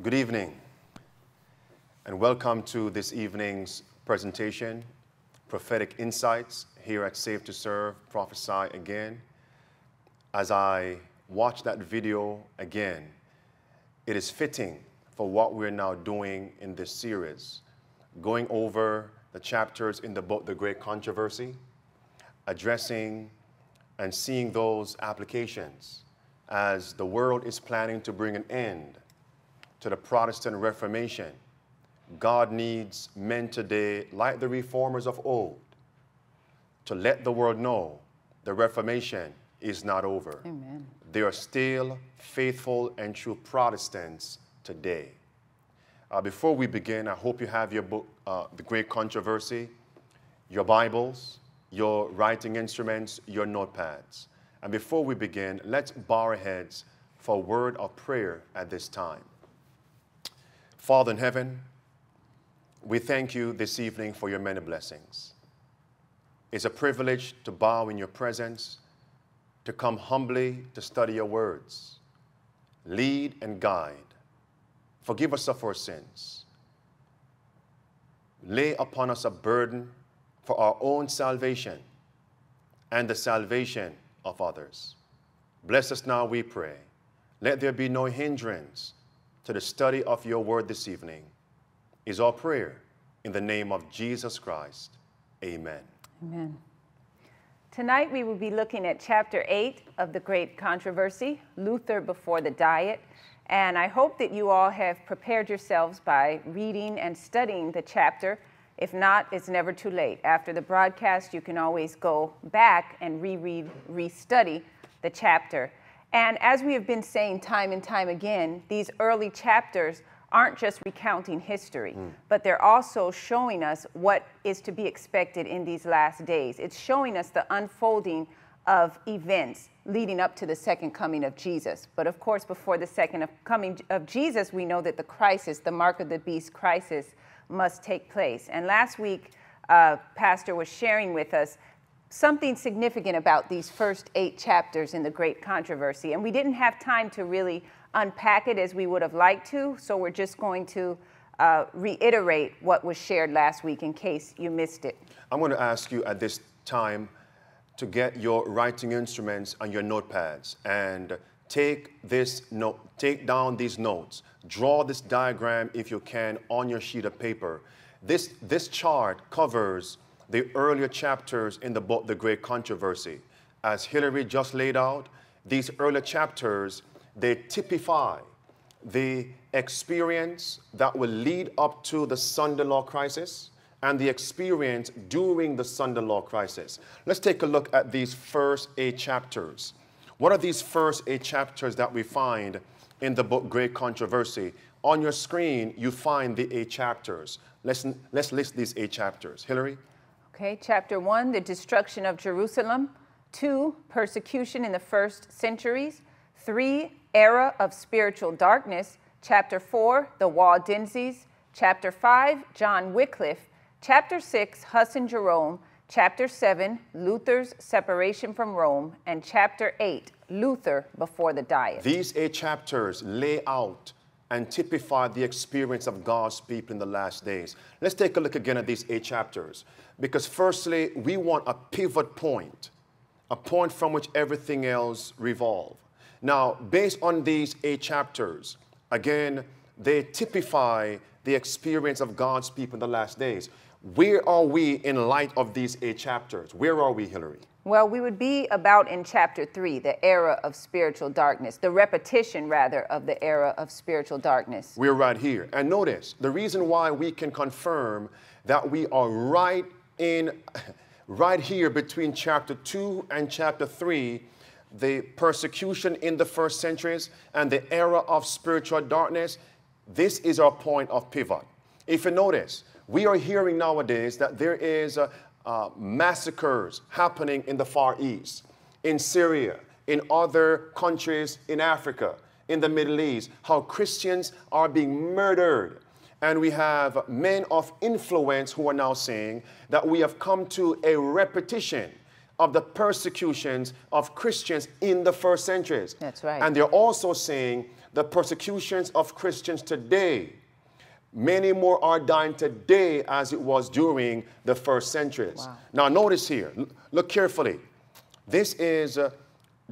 Good evening, and welcome to this evening's presentation, Prophetic Insights, here at Safe to Serve, Prophesy Again. As I watch that video again, it is fitting for what we're now doing in this series, going over the chapters in the book, The Great Controversy, addressing and seeing those applications as the world is planning to bring an end to the Protestant Reformation. God needs men today, like the reformers of old, to let the world know the Reformation is not over. Amen. There are still faithful and true Protestants today. Uh, before we begin, I hope you have your book, uh, The Great Controversy, your Bibles, your writing instruments, your notepads. And before we begin, let's bow our heads for a word of prayer at this time. Father in heaven, we thank you this evening for your many blessings. It's a privilege to bow in your presence, to come humbly to study your words, lead and guide. Forgive us of our sins. Lay upon us a burden for our own salvation and the salvation of others. Bless us now, we pray. Let there be no hindrance to the study of your word this evening, is our prayer in the name of Jesus Christ. Amen. Amen. Tonight we will be looking at chapter 8 of the Great Controversy, Luther Before the Diet. And I hope that you all have prepared yourselves by reading and studying the chapter. If not, it's never too late. After the broadcast, you can always go back and reread, restudy the chapter. And as we have been saying time and time again, these early chapters aren't just recounting history, mm. but they're also showing us what is to be expected in these last days. It's showing us the unfolding of events leading up to the second coming of Jesus. But of course, before the second of coming of Jesus, we know that the crisis, the mark of the beast crisis, must take place. And last week, uh, Pastor was sharing with us something significant about these first eight chapters in the Great Controversy. And we didn't have time to really unpack it as we would have liked to, so we're just going to uh, reiterate what was shared last week in case you missed it. I'm going to ask you at this time to get your writing instruments and your notepads and take this note, take down these notes, draw this diagram if you can on your sheet of paper. This, this chart covers the earlier chapters in the book, The Great Controversy. As Hillary just laid out, these earlier chapters, they typify the experience that will lead up to the Sunday law crisis, and the experience during the Sunday law crisis. Let's take a look at these first eight chapters. What are these first eight chapters that we find in the book Great Controversy? On your screen, you find the eight chapters. Let's, let's list these eight chapters. Hillary? Okay, chapter one, the destruction of Jerusalem. Two, persecution in the first centuries. Three, era of spiritual darkness. Chapter four, the Waldenses. Chapter five, John Wycliffe. Chapter 6, Huss and Jerome. Chapter 7, Luther's separation from Rome. And chapter 8, Luther before the diet. These eight chapters lay out and typify the experience of God's people in the last days. Let's take a look again at these eight chapters. Because, firstly, we want a pivot point, a point from which everything else revolves. Now, based on these eight chapters, again, they typify the experience of God's people in the last days. Where are we in light of these eight chapters? Where are we, Hillary? Well, we would be about in chapter three, the era of spiritual darkness, the repetition, rather, of the era of spiritual darkness. We're right here. And notice the reason why we can confirm that we are right in, right here between chapter two and chapter three, the persecution in the first centuries and the era of spiritual darkness, this is our point of pivot. If you notice, we are hearing nowadays that there is uh, uh, massacres happening in the Far East, in Syria, in other countries in Africa, in the Middle East, how Christians are being murdered. And we have men of influence who are now saying that we have come to a repetition, of the persecutions of Christians in the first centuries. That's right. And they're also saying the persecutions of Christians today. Many more are dying today as it was during the first centuries. Wow. Now, notice here, look carefully. This is uh,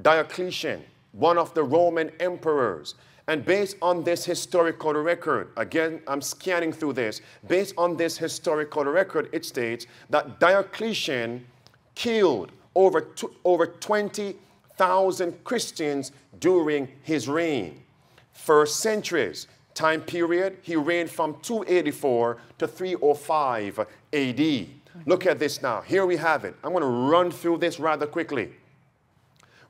Diocletian, one of the Roman emperors. And based on this historical record, again, I'm scanning through this. Based on this historical record, it states that Diocletian killed over, tw- over 20,000 Christians during his reign. First centuries, time period, he reigned from 284 to 305 AD. Look at this now. Here we have it. I'm going to run through this rather quickly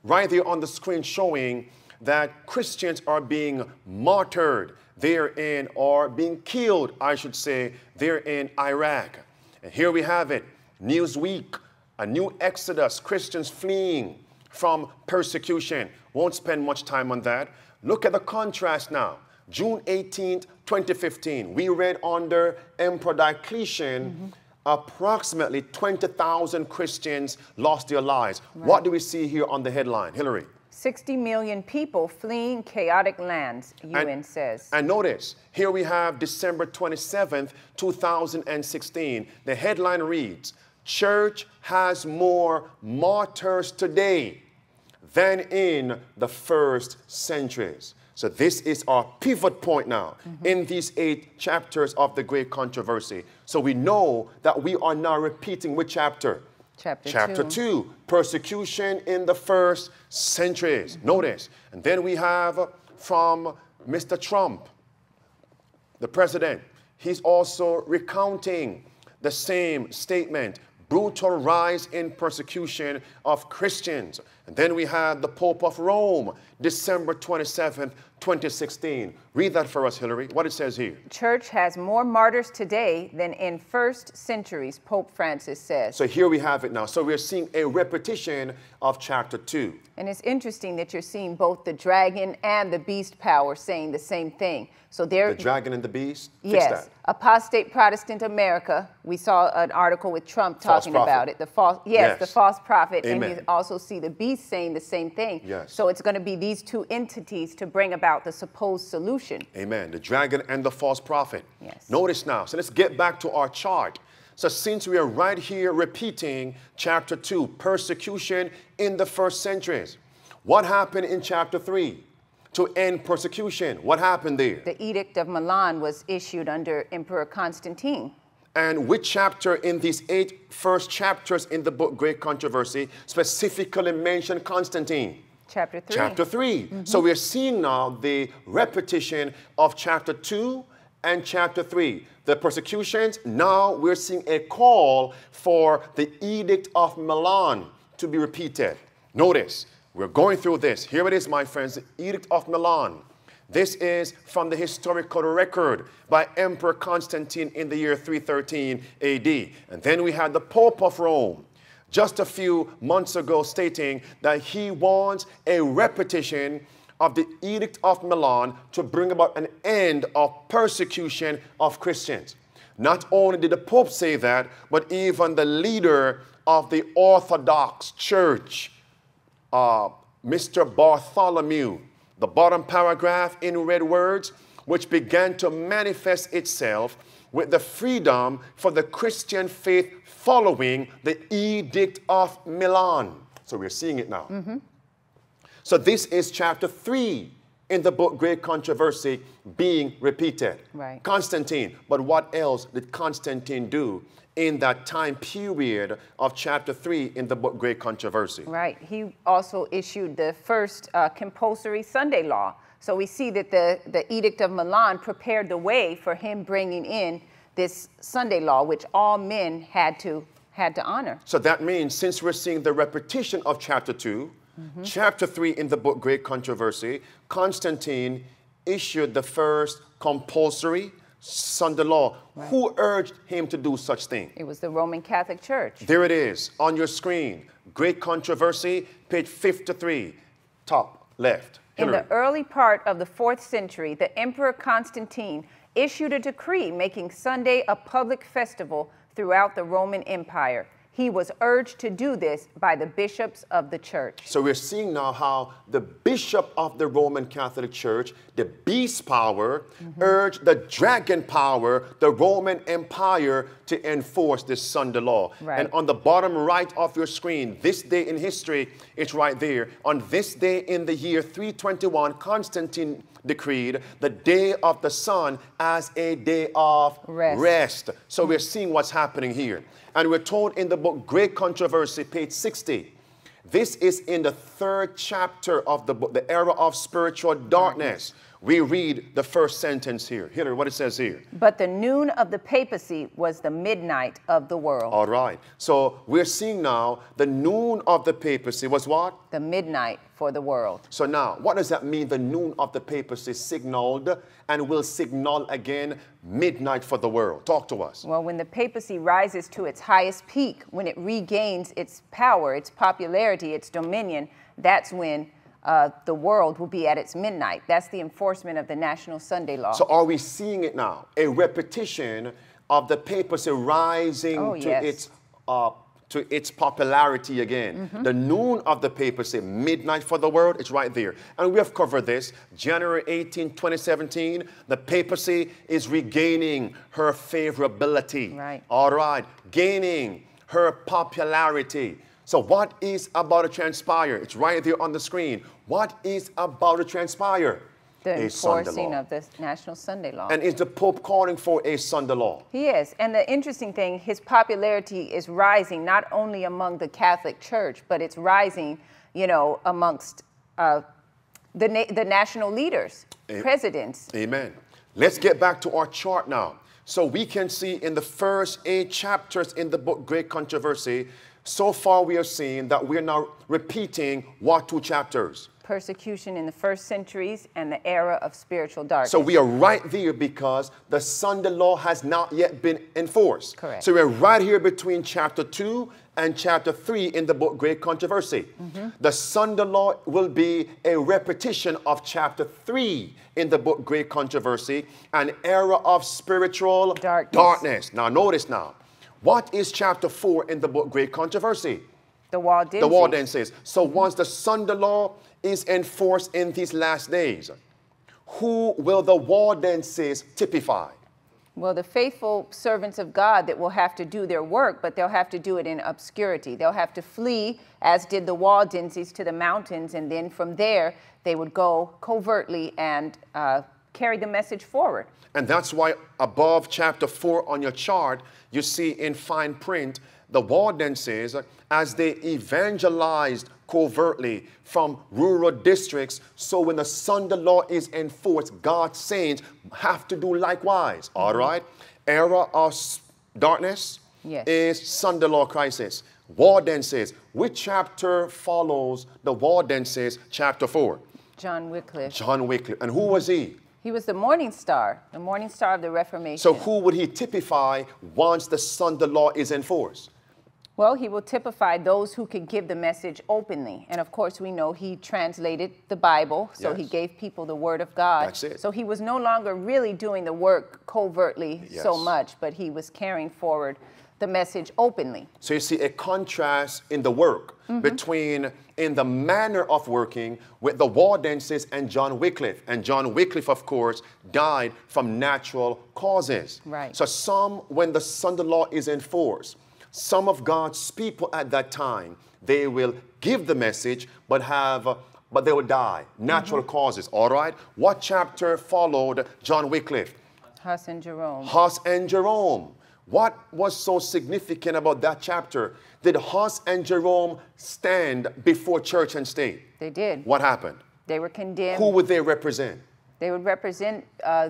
right there on the screen showing that Christians are being martyred there in, or being killed, I should say, there in Iraq. And here we have it Newsweek, a new exodus, Christians fleeing from persecution. Won't spend much time on that. Look at the contrast now. June 18th, 2015, we read under Emperor Diocletian mm-hmm. approximately 20,000 Christians lost their lives. What do we see here on the headline? Hillary. 60 million people fleeing chaotic lands, UN says. And notice, here we have December 27th, 2016. The headline reads Church has more martyrs today than in the first centuries. So, this is our pivot point now in these eight chapters of the Great Controversy. So, we know that we are now repeating which chapter? Chapter Chapter two. 2, persecution in the first centuries. Mm-hmm. Notice. And then we have from Mr. Trump, the president, he's also recounting the same statement brutal rise in persecution of Christians. And then we have the Pope of Rome, December 27th, 2016. Read that for us, Hillary, what it says here. Church has more martyrs today than in first centuries, Pope Francis says. So here we have it now. So we're seeing a repetition of chapter 2. And it's interesting that you're seeing both the dragon and the beast power saying the same thing. So they're The dragon and the beast? Yes, that. apostate Protestant America. We saw an article with Trump False talking prophet. about it. The false, yes, the false prophet, Amen. and you also see the beast saying the same thing. Yes. So it's going to be these two entities to bring about the supposed solution. Amen. The dragon and the false prophet. Yes. Notice now. So let's get back to our chart. So since we are right here repeating chapter 2, persecution in the first centuries, what happened in chapter 3 to end persecution? What happened there? The Edict of Milan was issued under Emperor Constantine. And which chapter in these eight first chapters in the book Great Controversy specifically mention Constantine? Chapter 3. Chapter 3. So mm-hmm. we're seeing now the repetition of chapter 2 and chapter 3. The persecutions, now we're seeing a call for the Edict of Milan to be repeated. Notice, we're going through this. Here it is, my friends, the Edict of Milan. This is from the historical record by Emperor Constantine in the year 313 AD. And then we had the Pope of Rome just a few months ago stating that he wants a repetition of the Edict of Milan to bring about an end of persecution of Christians. Not only did the Pope say that, but even the leader of the Orthodox Church, uh, Mr. Bartholomew, the bottom paragraph in red words, which began to manifest itself with the freedom for the Christian faith following the Edict of Milan. So we're seeing it now. So this is chapter 3 in the book Great Controversy being repeated. Right. Constantine. But what else did Constantine do in that time period of chapter 3 in the book Great Controversy? Right. He also issued the first uh, compulsory Sunday law. So we see that the, the Edict of Milan prepared the way for him bringing in this Sunday law, which all men had to had to honor. So that means since we're seeing the repetition of chapter 2, mm-hmm. chapter 3 in the book Great Controversy, Constantine issued the first compulsory Sunday law. Who urged him to do such thing? It was the Roman Catholic Church. There it is on your screen. Great Controversy, page 53, top left. In the early part of the fourth century, the Emperor Constantine issued a decree making Sunday a public festival throughout the Roman Empire. He was urged to do this by the bishops of the church. So we're seeing now how the bishop of the Roman Catholic Church, the beast power, mm-hmm. urged the dragon power, the Roman Empire, to enforce this Sunday law. Right. And on the bottom right of your screen, this day in history, it's right there. On this day in the year 321, Constantine decreed the day of the sun as a day of Rest. rest. So we're seeing what's happening here. And we're told in the book Great Controversy, page 60. This is in the third chapter of the book, the era of spiritual darkness. We read the first sentence here. Hear what it says here. But the noon of the papacy was the midnight of the world. All right. So we're seeing now the noon of the papacy was what? The midnight for the world. So now, what does that mean? The noon of the papacy signaled and will signal again midnight for the world. Talk to us. Well, when the papacy rises to its highest peak, when it regains its power, its popularity, its dominion, that's when uh, the world will be at its midnight. That's the enforcement of the National Sunday Law. So are we seeing it now? A repetition of the papacy rising Oh, to yes. its uh, to its popularity again. The noon of the papacy, midnight for the world, it's right there. And we have covered this. January 18, 2017, the papacy is regaining her favorability. Right. All right, gaining her popularity. So what is about to transpire? It's right there on the screen. What is about to transpire? the enforcing of the National Sunday Law. And is the Pope calling for a Sunday law? He is. And the interesting thing, his popularity is rising not only among the Catholic Church, but it's rising, you know, amongst uh, the, na- the national leaders, A- presidents. Amen. Let's get back to our chart now. So we can see in the first eight chapters in the book Great Controversy, so far we are seeing that we're now repeating what two chapters? Persecution in the first centuries and the era of spiritual darkness. So we are right there because the Sunday law has not yet been enforced. Correct. So we're right here between chapter 2 and chapter 3 in the book Great Controversy. Mm-hmm. The Sunday law will be a repetition of chapter 3 in the book Great Controversy, an era of spiritual Darkness. darkness. Now notice now, what is chapter 4 in the book Great Controversy? the Waldenses. The Waldenses. So once the Sunday law is enforced in these last days, who will the Waldenses typify? Well, the faithful servants of God that will have to do their work, but they'll have to do it in obscurity. They'll have to flee, as did the Waldenses, to the mountains, and then from there they would go covertly and uh, carry the message forward. And that's why above chapter 4 on your chart, you see in fine print the Waldenses, as they evangelized covertly from rural districts. So when the Sunday law is enforced, God's saints have to do likewise. All mm-hmm. right? Era of darkness Yes. is Sunday law crisis. says, Which chapter follows the Waldenses, Chapter 4. John Wycliffe. John Wycliffe. And who was he? He was the morning star, the morning star of the Reformation. So who would he typify once the Sunday law is enforced? Well, he will typify those who could give the message openly. And of course, we know he translated the Bible, so he gave people the Word of God. That's it. So he was no longer really doing the work covertly so much, but he was carrying forward the message openly. So you see a contrast in the work mm-hmm. between in the manner of working with the Waldenses and John Wycliffe. And John Wycliffe, of course, died from natural causes. Right. So some, when the Sunday law is enforced, some of God's people at that time, they will give the message, but have, but they will die. Natural mm-hmm. causes. All right. What chapter followed John Wycliffe? Huss and Jerome. Huss and Jerome. What was so significant about that chapter? Did Huss and Jerome stand before church and state? They did. What happened? They were condemned. Who would they represent? They would represent uh,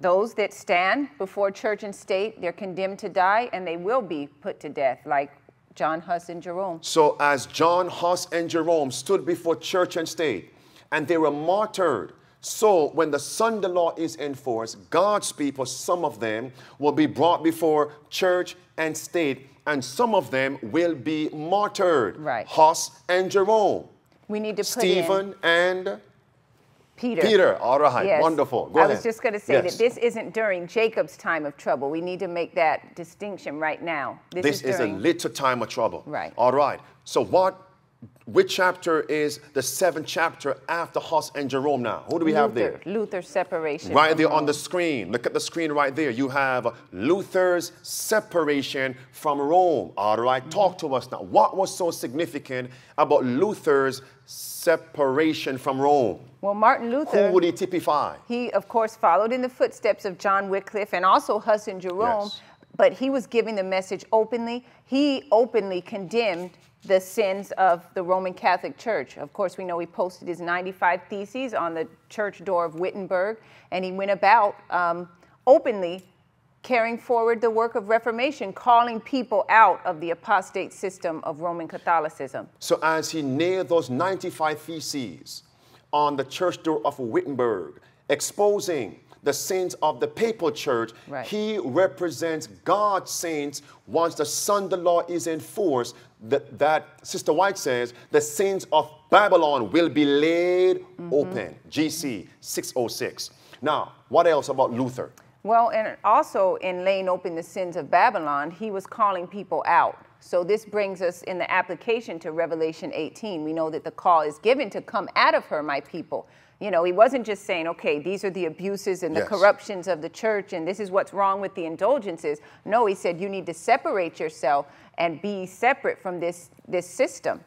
those that stand before church and state. They're condemned to die, and they will be put to death, like John Huss and Jerome. So, as John Huss and Jerome stood before church and state and they were martyred, so when the Sunday law is enforced, God's people, some of them, will be brought before church and state, and some of them will be martyred. Right. Huss and Jerome. We need to put in Stephen and Peter. Peter, all right, Yes. wonderful. Go I ahead. was just going to say Yes. that this isn't during Jacob's time of trouble. We need to make that distinction right now. This is a during, little time of trouble. Right. All right. So what? Which chapter is the seventh chapter after Huss and Jerome now? Who do we have there? Luther, Luther's separation. Right there on the oh. screen. Look at the screen right there. You have Luther's separation from Rome. All right, talk to us now. What was so significant about Luther's separation from Rome? Well, Martin Luther. Who would he typify? He, of course, followed in the footsteps of John Wycliffe and also Huss and Jerome, Yes. but he was giving the message openly. He openly condemned the sins of the Roman Catholic Church. Of course, we know he posted his 95 Theses on the church door of Wittenberg, and he went about um, openly carrying forward the work of Reformation, calling people out of the apostate system of Roman Catholicism. So as he nailed those 95 theses on the church door of Wittenberg, exposing the sins of the papal church, Right. he represents God's saints once the Sunday law is enforced. That, that Sister White says the sins of Babylon will be laid mm-hmm. open. GC 606. Now, what else about Luther? Well, and also in laying open the sins of Babylon, he was calling people out. So this brings us in the application to Revelation 18. We know that the call is given to come out of her, my people. You know, he wasn't just saying, okay, these are the abuses and the Yes. corruptions of the church, and this is what's wrong with the indulgences. No, he said, you need to separate yourself and be separate from this, this system.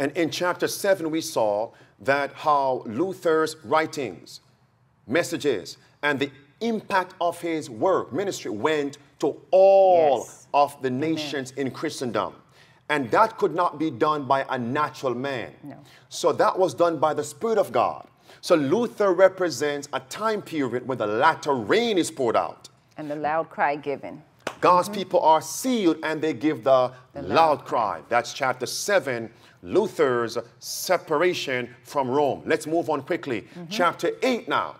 And in chapter 7, we saw that how Luther's writings, messages, and the impact of his work, ministry, went to all Yes. of the nations in Christendom. And that could not be done by a natural man. No. So that was done by the Spirit of God. So Luther represents a time period when the latter rain is poured out. And the loud cry given. God's mm-hmm. people are sealed and they give the, loud cry. That's chapter 7, Luther's separation from Rome. Let's move on quickly. Mm-hmm. Chapter 8 now,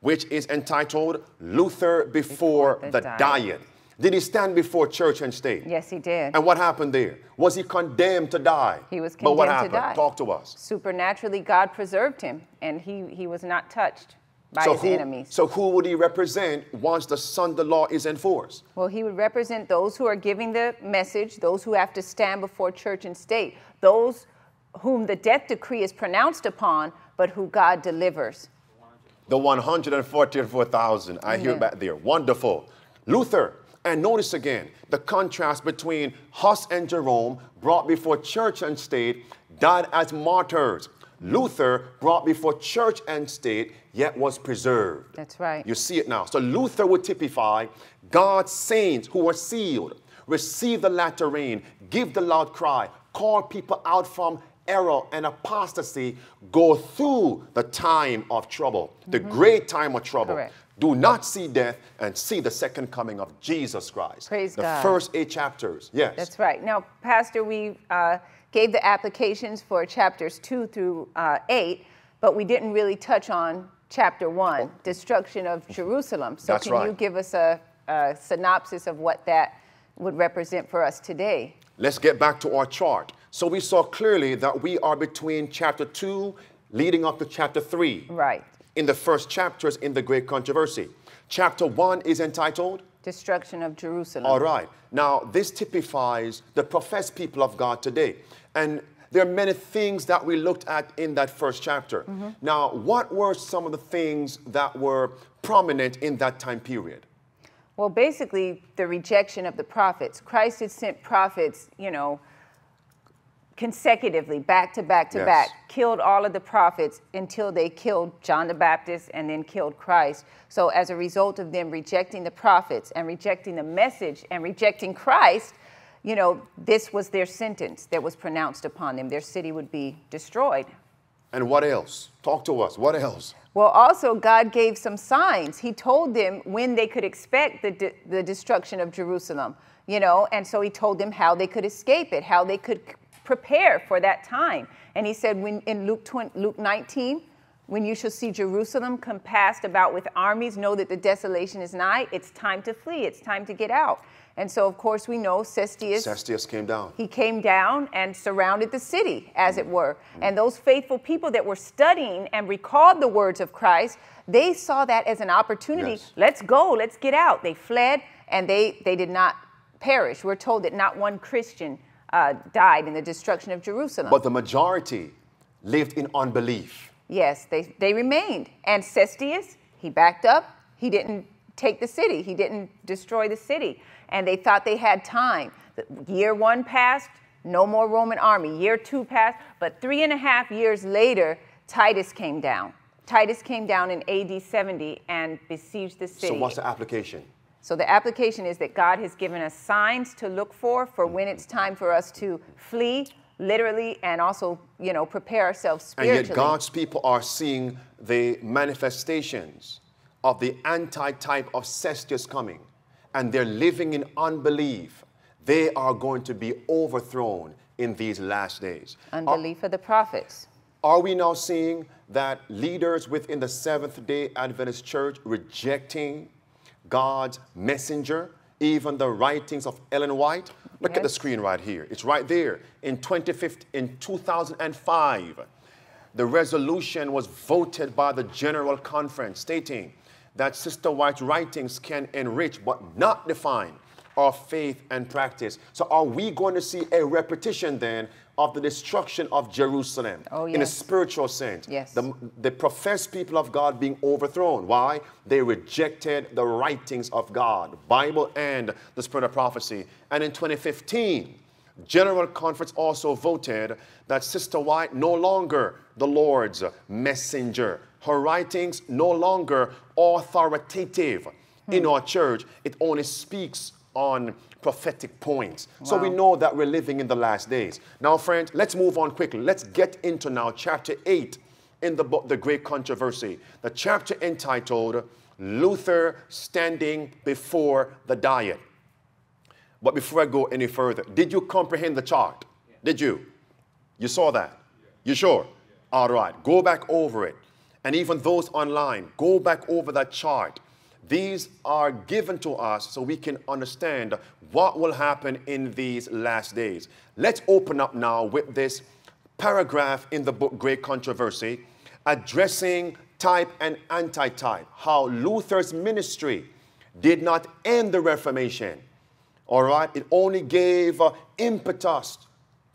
which is entitled Luther Before, Before the, the diet. Diet. Did he stand before church and state? Yes, he did. And what happened there? Was he condemned to die? He was condemned to die. But what condemned to happened? die. Talk to us. Supernaturally, God preserved him, and he, he was not touched by So his who, enemies. so who would he represent once the Sunday law is enforced? Well, he would represent those who are giving the message, those who have to stand before church and state, those whom the death decree is pronounced upon, but who God delivers. The 144,000. I hear Amen. back there. Wonderful. Luther. And notice again the contrast between Huss and Jerome, brought before church and state, died as martyrs. Luther brought before church and state, yet was preserved. That's right. You see it now. So Luther would typify God's saints who were sealed, receive the latter rain, give the loud cry, call people out from error and apostasy, go through the time of trouble, the great time of trouble. Mm-hmm. Correct. Do not see death and see the second coming of Jesus Christ. Praise the God. first eight chapters. Yes. That's right. Now, Pastor, we uh, gave the applications for chapters two through uh, eight, but we didn't really touch on chapter one, destruction of Jerusalem. So, That's can you give us a, a synopsis of what that would represent for us today? Let's get back to our chart. So we saw clearly that we are between chapter 2 leading up to chapter 3. Right. In the first chapters in the Great Controversy. Chapter 1 is entitled, Destruction of Jerusalem. All right. Now, this typifies the professed people of God today. And there are many things that we looked at in that first chapter. Mm-hmm. Now, what were some of the things that were prominent in that time period? Well, basically, the rejection of the prophets. Christ had sent prophets, you know, consecutively, back to back to Yes. back, killed all of the prophets until they killed John the Baptist and then killed Christ. So, as a result of them rejecting the prophets and rejecting the message and rejecting Christ, you know, this was their sentence that was pronounced upon them. Their city would be destroyed. And what else? Talk to us. What else? Well, also, God gave some signs. He told them when they could expect the, de- the destruction of Jerusalem, you know, and so He told them how they could escape it, how they could prepare for that time. And He said when, in Luke, 20, Luke 19, When you shall see Jerusalem compassed about with armies, know that the desolation is nigh. It's time to flee. It's time to get out. And so, of course, we know Cestius. Cestius came down. He came down and surrounded the city, as it were. Mm-hmm. And those faithful people that were studying and recalled the words of Christ, they saw that as an opportunity. Yes. Let's go, let's get out. They fled and they, they did not perish. We're told that not one Christian uh, died in the destruction of Jerusalem. But the majority lived in unbelief. Yes, they, they remained. And Cestius, he backed up. He didn't take the city, he didn't destroy the city. And they thought they had time. Year one passed, no more Roman army. Year two passed, but three and a half years later, Titus came down. Titus came down in AD 70 and besieged the city. So what's the application? So the application is that God has given us signs to look for for when it's time for us to flee, literally, and also, you know, prepare ourselves spiritually. And yet God's people are seeing the manifestations of the anti-type of Cestius coming. And they're living in unbelief. They are going to be overthrown in these last days. Are, Unbelief of the prophets. are we now seeing that leaders within the Seventh day Adventist Church rejecting God's messenger, even the writings of Ellen White? Look at the screen right here. It's right there. In 2015, in 2005, the resolution was voted by the General Conference stating that Sister White's writings can enrich but not define our faith and practice. So, are we going to see a repetition then of the destruction of Jerusalem Oh, in a spiritual sense? Yes. The, the professed people of God being overthrown. Why? They rejected the writings of God, Bible and the spirit of prophecy. And in 2015, General Conference also voted that Sister White no longer the Lord's messenger. Her writings no longer authoritative in hmm. our church. It only speaks on prophetic points. So we know that we're living in the last days. Now, friends, let's move on quickly. Let's get into now chapter 8 in the book, The Great Controversy. The chapter entitled Luther Standing Before the Diet. But before I go any further, did you comprehend the chart? Did you? You saw that? You sure? All right, go back over it. And even those online, go back over that chart. These are given to us so we can understand what will happen in these last days. Let's open up now with this paragraph in the book Great Controversy addressing type and anti type, how Luther's ministry did not end the Reformation. All right? It only gave uh, impetus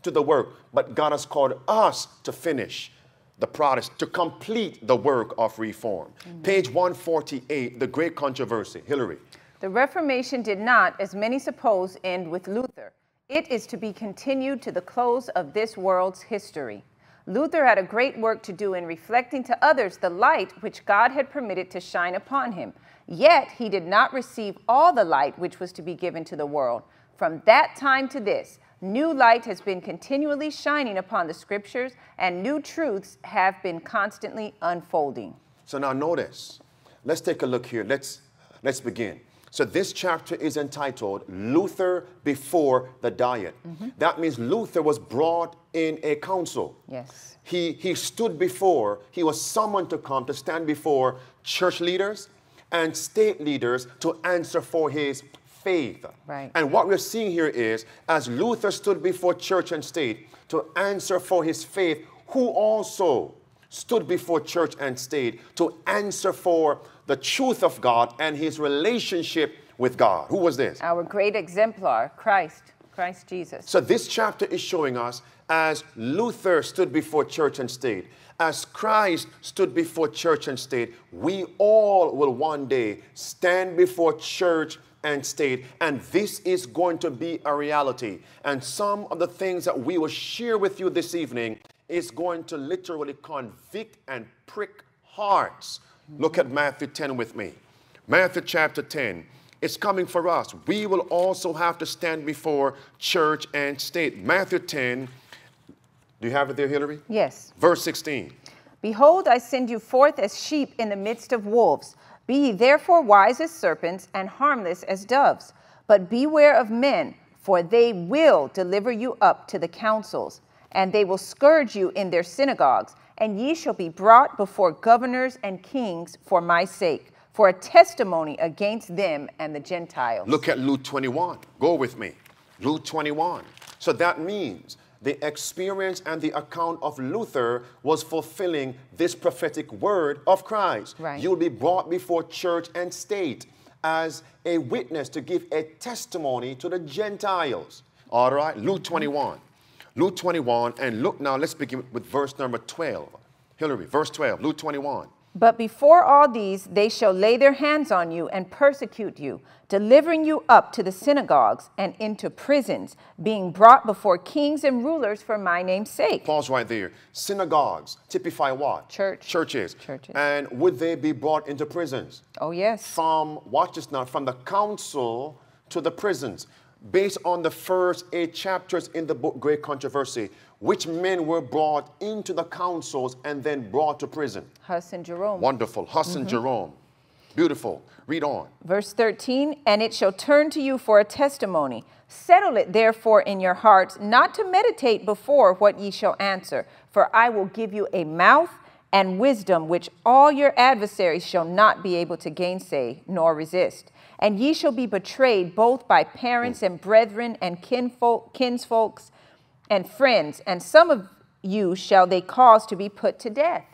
to the work, but God has called us to finish the process, to complete the work of reform. Page 148, The Great Controversy. Hillary. The Reformation did not, as many suppose, end with Luther. It is to be continued to the close of this world's history. Luther had a great work to do in reflecting to others the light which God had permitted to shine upon him. Yet he did not receive all the light which was to be given to the world. From that time to this, new light has been continually shining upon the scriptures, and new truths have been constantly unfolding. So now notice, let's take a look here. Let's, let's begin. So this chapter is entitled Luther Before the Diet. Mm-hmm. That means Luther was brought in a council. Yes. He, he stood before, he was summoned to come to stand before church leaders and state leaders to answer for his faith. Right. And what we're seeing here is as Luther stood before church and state to answer for his faith, who also stood before church and state to answer for the truth of God and his relationship with God. Who was this? Our great exemplar, Christ, Christ Jesus. So this chapter is showing us as Luther stood before church and state, as Christ stood before church and state, we all will one day stand before church and state, and this is going to be a reality. And some of the things that we will share with you this evening is going to literally convict and prick hearts. Look at Matthew 10 with me. Matthew chapter 10. It's coming for us. We will also have to stand before church and state. Matthew 10. Do you have it there, Hillary? Yes. Verse 16. Behold, I send you forth as sheep in the midst of wolves. Be ye therefore wise as serpents and harmless as doves. But beware of men, for they will deliver you up to the councils, and they will scourge you in their synagogues, and ye shall be brought before governors and kings for my sake, for a testimony against them and the Gentiles. Look at Luke 21. Go with me. Luke 21. So that means the experience and the account of Luther was fulfilling this prophetic word of Christ. Right. You'll be brought before church and state as a witness to give a testimony to the Gentiles. All right, Luke 21. Luke 21, and look now, let's begin with verse number 12. Hillary, verse 12, Luke 21. But before all these, they shall lay their hands on you and persecute you, delivering you up to the synagogues and into prisons, being brought before kings and rulers for my name's sake. Pause right there. Synagogues typify what? Church. Churches. Churches. And would they be brought into prisons? Oh, yes. From, watch this now, from the council to the prisons. Based on the first eight chapters in the book Great Controversy, which men were brought into the councils and then brought to prison? Huss and Jerome. Wonderful. Huss and mm-hmm. Jerome. Beautiful. Read on. Verse 13, and it shall turn to you for a testimony. Settle it therefore in your hearts, not to meditate before what ye shall answer. For I will give you a mouth and wisdom which all your adversaries shall not be able to gainsay nor resist. And ye shall be betrayed both by parents and brethren and kinfolk, kinsfolks and friends, and some of you shall they cause to be put to death.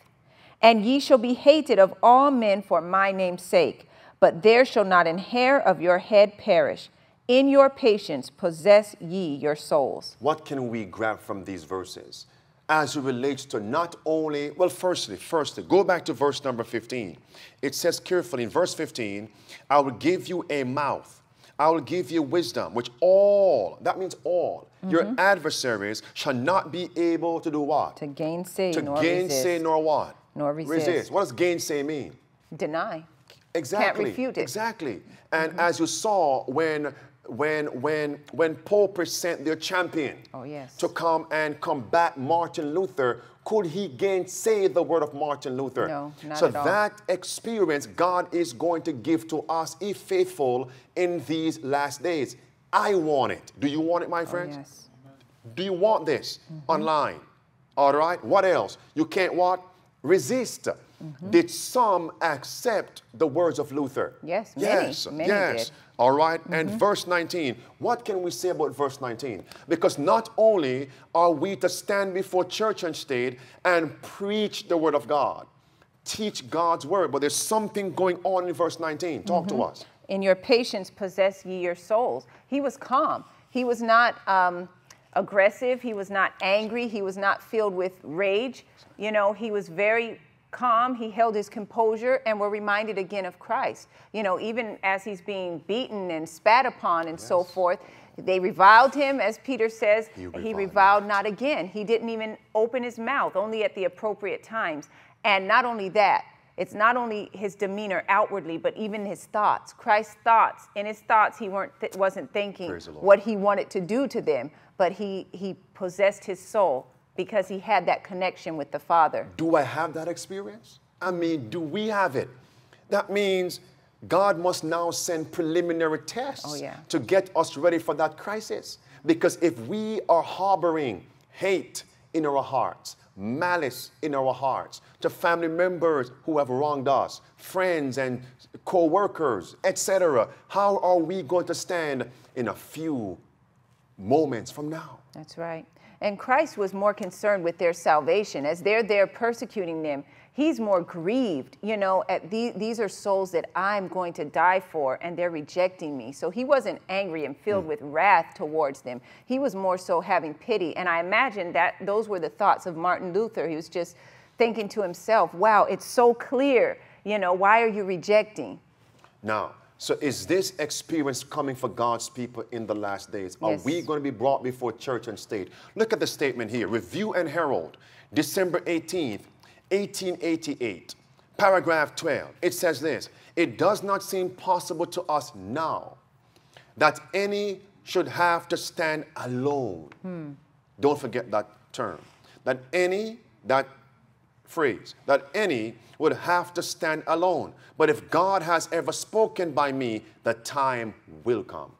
And ye shall be hated of all men for my name's sake, but there shall not an hair of your head perish. In your patience possess ye your souls. What can we grab from these verses as it relates to not only, well, firstly, firstly, go back to verse number 15. It says carefully in verse 15, I will give you a mouth. I will give you wisdom, which all, that means all, mm-hmm. your adversaries shall not be able to do what? To gainsay to nor gainsay resist. nor what? Nor resist. What does gainsay mean? Deny. Exactly. Can't refute it. Exactly. And mm-hmm. as you saw when when when when Pope sent their champion Oh, yes. to come and combat Martin Luther, could he gainsay the word of Martin Luther? No, not so at all. that experience God is going to give to us if faithful in these last days. I want it. Do you want it, my Oh, friends? yes. Do you want this Mm-hmm. online? All right. What else? You can't what? Resist. Mm-hmm. Did some accept the words of Luther? Yes, many, Yes. many yes. did. Mm-hmm. All right? And verse 19. What can we say about verse 19? Because not only are we to stand before church and state and preach the word of God, teach God's word, but there's something going on in verse 19. Talk Mm-hmm. to us. In your patience possess ye your souls. He was calm. He was not um, aggressive. He was not angry. He was not filled with rage. You know, he was very calm. He held his composure, and we're reminded again of Christ. You know, even as he's being beaten and spat upon and so forth, they reviled him, as Peter says. He He reviled reviled not again. He didn't even open his mouth, only at the appropriate times. And not only that, it's not only his demeanor outwardly, but even his thoughts. Christ's thoughts. In his thoughts, he weren't th- wasn't thinking Praise the Lord. what he wanted to do to them, but he he possessed his soul because he had that connection with the Father. Do I have that experience? I mean, do we have it? That means God must now send preliminary tests Oh, yeah. to get us ready for that crisis. Because if we are harboring hate in our hearts, malice in our hearts to family members who have wronged us, friends and co-workers, etc., how are we going to stand in a few moments from now? That's right. And Christ was more concerned with their salvation. As they're there persecuting them, he's more grieved. You know, at the, these are souls that I'm going to die for, and they're rejecting me. So he wasn't angry and filled mm. with wrath towards them. He was more so having pity. And I imagine that those were the thoughts of Martin Luther. He was just thinking to himself, wow, it's so clear. You know, why are you rejecting? Now, so is this experience coming for God's people in the last days? Are we going to be brought before church and state? Look at the statement here Review and Herald, December 18th, 1888, paragraph 12. It says this It does not seem possible to us now that any should have to stand alone. Hmm. Don't forget that term. That any, that phrase, that any would have to stand alone. But if God has ever spoken by me, the time will come.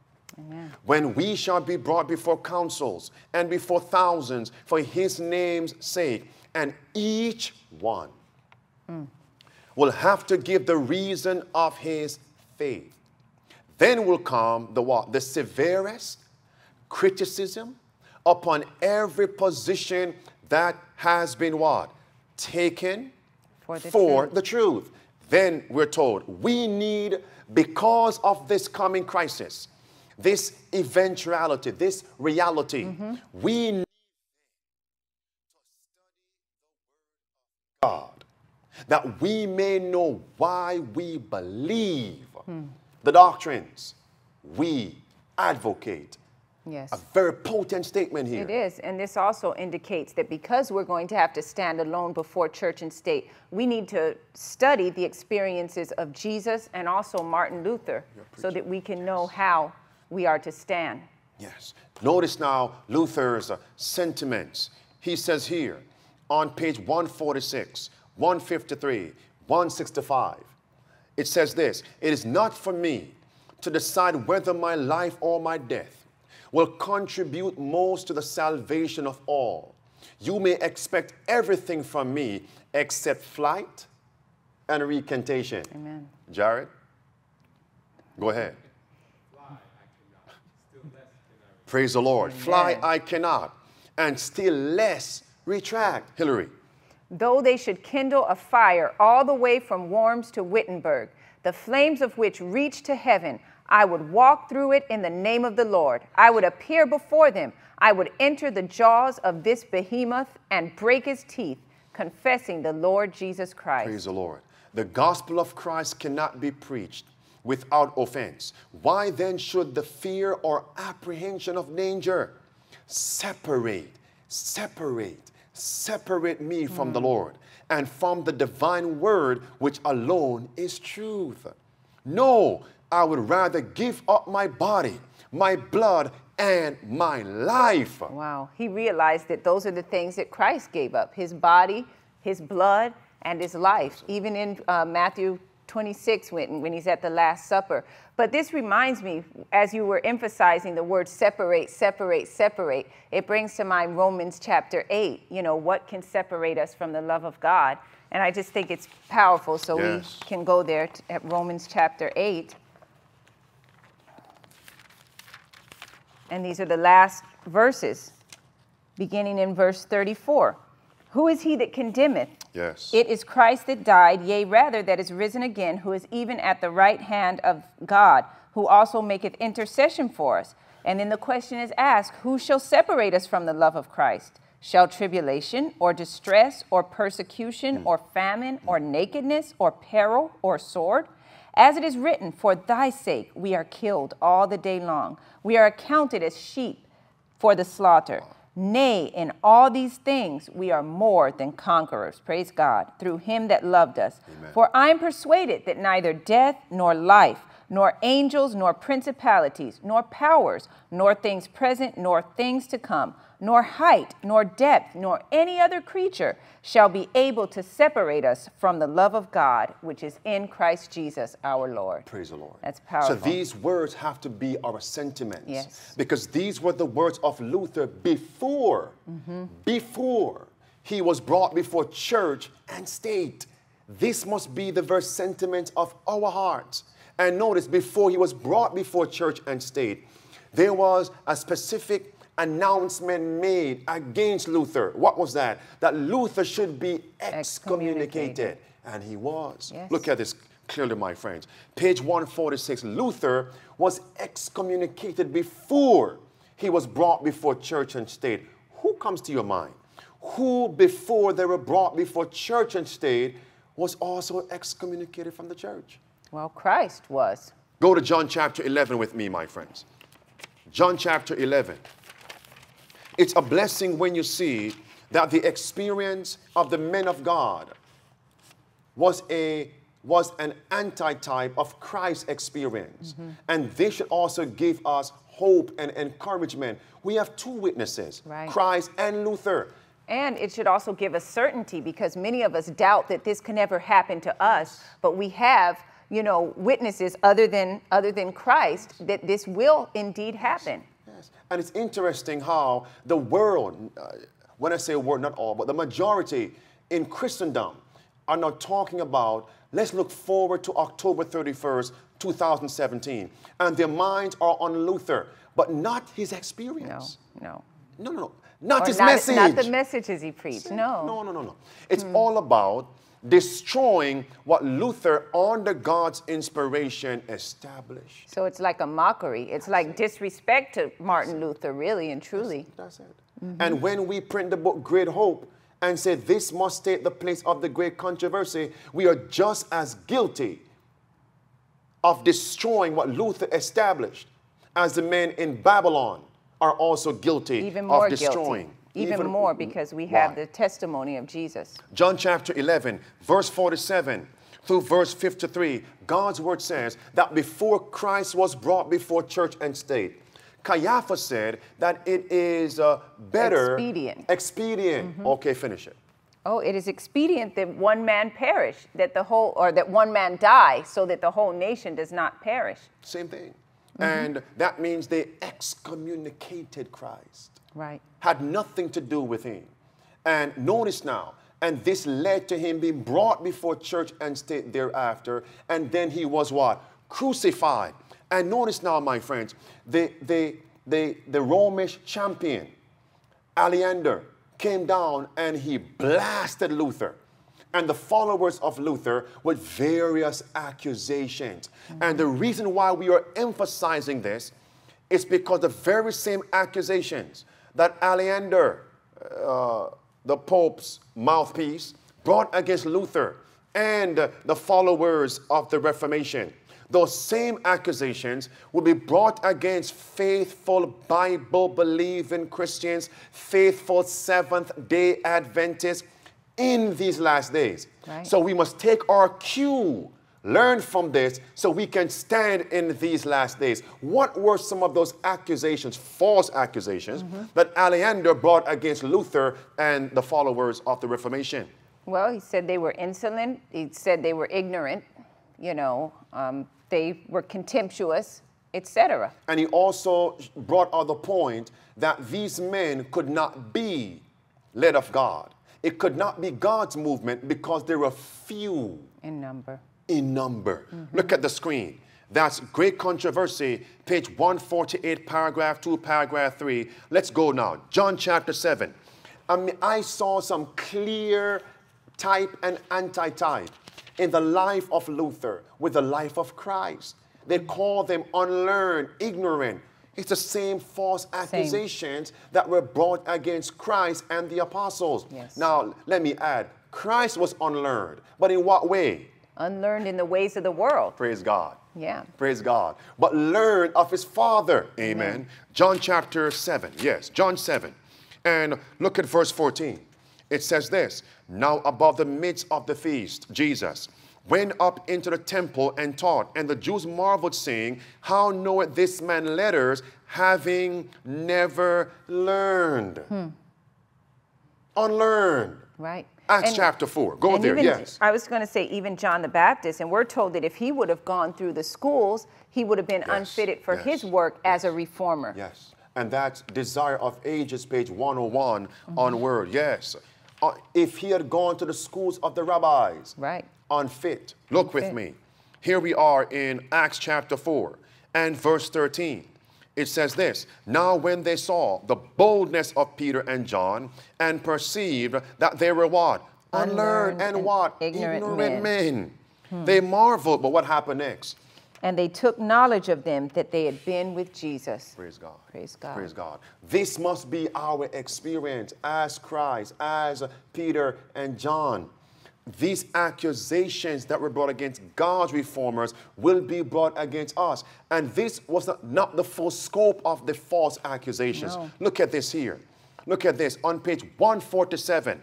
When we shall be brought before councils and before thousands for his name's sake, And each one mm. will have to give the reason of his faith. Then will come the what? The severest criticism upon every position that has been what? Taken For the for truth. the truth. Then we're told we need, because of this coming crisis, this eventuality, this reality, Mm-hmm. we need God that we may know why we believe Hmm. the doctrines we advocate. Yes. A very potent statement here. It is, and this also indicates that because we're going to have to stand alone before church and state, we need to study the experiences of Jesus and also Martin Luther so that we can know how we are to stand. Yes. Notice now Luther's uh, sentiments. He says here on page 146, 153, 165, it says this It is not for me to decide whether my life or my death will contribute most to the salvation of all. You may expect everything from me except flight and recantation. Amen. Jared, go ahead. Praise the Lord. Fly I cannot, and still less retract. Hillary. Though they should kindle a fire all the way from Worms to Wittenberg, the flames of which reach to heaven, I would walk through it in the name of the Lord. I would appear before them. I would enter the jaws of this behemoth and break his teeth, confessing the Lord Jesus Christ. Praise the Lord. The gospel of Christ cannot be preached without offense. Why then should the fear or apprehension of danger separate, separate, separate me from the hmm. Lord and from the divine word, which alone is truth? No, I would rather give up my body, my blood, and my life. Wow. He realized that those are the things that Christ gave up his body, his blood, and his life, even in uh, Matthew 26 when, when he's at the Last Supper. But this reminds me, as you were emphasizing the word separate, separate, separate, it brings to mind Romans chapter 8. You know, what can separate us from the love of God? And I just think it's powerful. So Yes. we can go there at Romans chapter 8. And these are the last verses, beginning in verse 34. Who is he that condemneth? Yes. It is Christ that died, yea, rather, that is risen again, who is even at the right hand of God, who also maketh intercession for us. And then the question is asked Who shall separate us from the love of Christ? Shall tribulation, or distress, or persecution, hmm. or famine, or nakedness, or peril, or sword? As it is written, For thy sake we are killed all the day long. We are accounted as sheep for the slaughter. Nay, in all these things we are more than conquerors, praise God, through him that loved us. For I am persuaded that neither death nor life, nor angels, nor principalities, nor powers, nor things present, nor things to come, nor height, nor depth, nor any other creature shall be able to separate us from the love of God, which is in Christ Jesus our Lord. Praise the Lord. That's powerful. So these words have to be our sentiments. Yes. Because these were the words of Luther before, Mm-hmm. before he was brought before church and state. This must be the verse sentiment of our hearts. And notice, before he was brought before church and state, there was a specific announcement made against Luther. What was that? That Luther should be excommunicated. Excommunicated. And he was. Yes. Look at this clearly, my friends. Page 146 Luther was excommunicated before he was brought before church and state. Who comes to your mind? Who, before they were brought before church and state, was also excommunicated from the church? Well, Christ was. Go to John chapter 11 with me, my friends. John chapter 11. It's a blessing when you see that the experience of the men of God was a was an antitype of Christ's experience. Mm-hmm. And they should also give us hope and encouragement. We have two witnesses, Right. Christ and Luther. And it should also give us certainty because many of us doubt that this can ever happen to us, but we have, you know, witnesses other than other than Christ that this will indeed happen. And it's interesting how the world, uh, when I say world, not all, but the majority in Christendom are now talking about let's look forward to October 31st, 2017. And their minds are on Luther, but not his experience. no. No, no, no. Not Or his not, message. Not the messages he preached. No. No, no, no, no. It's all about destroying what Luther, under God's inspiration, established. So it's like a mockery. It's like disrespect to Martin Luther, really and truly. That's it. And when we print the book Great Hope and say this must take the place of the great controversy, we are just as guilty of destroying what Luther established as the men in Babylon are also guilty Even more of destroying. guilty. Even, more because we have Why? the testimony of Jesus. John chapter 11, verse 47 through verse 53, God's word says that before Christ was brought before church and state, Caiaphas said that it is uh, better. Expedient. Expedient. Okay, finish it. Oh, it is expedient that one man perish, that the whole, or that one man die, so that the whole nation does not perish. Same thing. And that means they excommunicated Christ. Right. Had nothing to do with him. And notice now, and this led to him being brought before church and state thereafter. And then he was what? Crucified. And notice now, my friends, the, the, the, the Romish champion, Aleander, came down and he blasted Luther and the followers of Luther with various accusations. And the reason why we are emphasizing this is because the very same accusations that Aleander, uh, the Pope's mouthpiece, brought against Luther and the followers of the Reformation, those same accusations will be brought against faithful Bible believing Christians, faithful Seventh day Adventists in these last days. Right. So we must take our cue, learn from this, so we can stand in these last days. What were some of those accusations, false accusations, that Aleander brought against Luther and the followers of the Reformation? Well, he said they were insolent. He said they were ignorant. You know, um, they were contemptuous, etc. And he also brought out the point that these men could not be led of God. It could not be God's movement because there were few In number. In number. Mm-hmm. Look at the screen. That's Great Controversy, page 148, paragraph 2, paragraph 3. Let's go now. John chapter 7. I mean, I saw some clear type and anti type in the life of Luther with the life of Christ. They call them unlearned, ignorant. It's the same false accusations that were brought against Christ and the apostles. Yes. Now, let me add Christ was unlearned, but in what way? Unlearned in the ways of the world. Praise God. Yeah. Praise God. But learn of his Father. Amen. John chapter 7. Yes, John 7. And look at verse 14. It says this Now above the midst of the feast, Jesus went up into the temple and taught. And the Jews marveled, saying, How knoweth this man letters, having never learned? Hmm. Unlearned. Right. Acts And- chapter 4. Go there, even- yes. I was going to say, even John the Baptist, and we're told that if he would have gone through the schools, he would have been Yes, unfitted for his yes, work as a reformer. Yes. And that's Desire of Ages, page 101 on Word. Yes. Uh, if he had gone to the schools of the rabbis, Right. unfit. Look with me. Here we are in Acts chapter 4 and verse 13. It says this Now, when they saw the boldness of Peter and John and perceived that they were what? Unlearned, Unlearned and, and what? ignorant men. Hmm. They marveled, but what happened next? And they took knowledge of them that they had been with Jesus. Praise God. Praise God. Praise God. This must be our experience as Christ, as Peter and John. These accusations that were brought against God's reformers will be brought against us. And this was not, not the full scope of the false accusations. No. Look at this here. Look at this on page 147.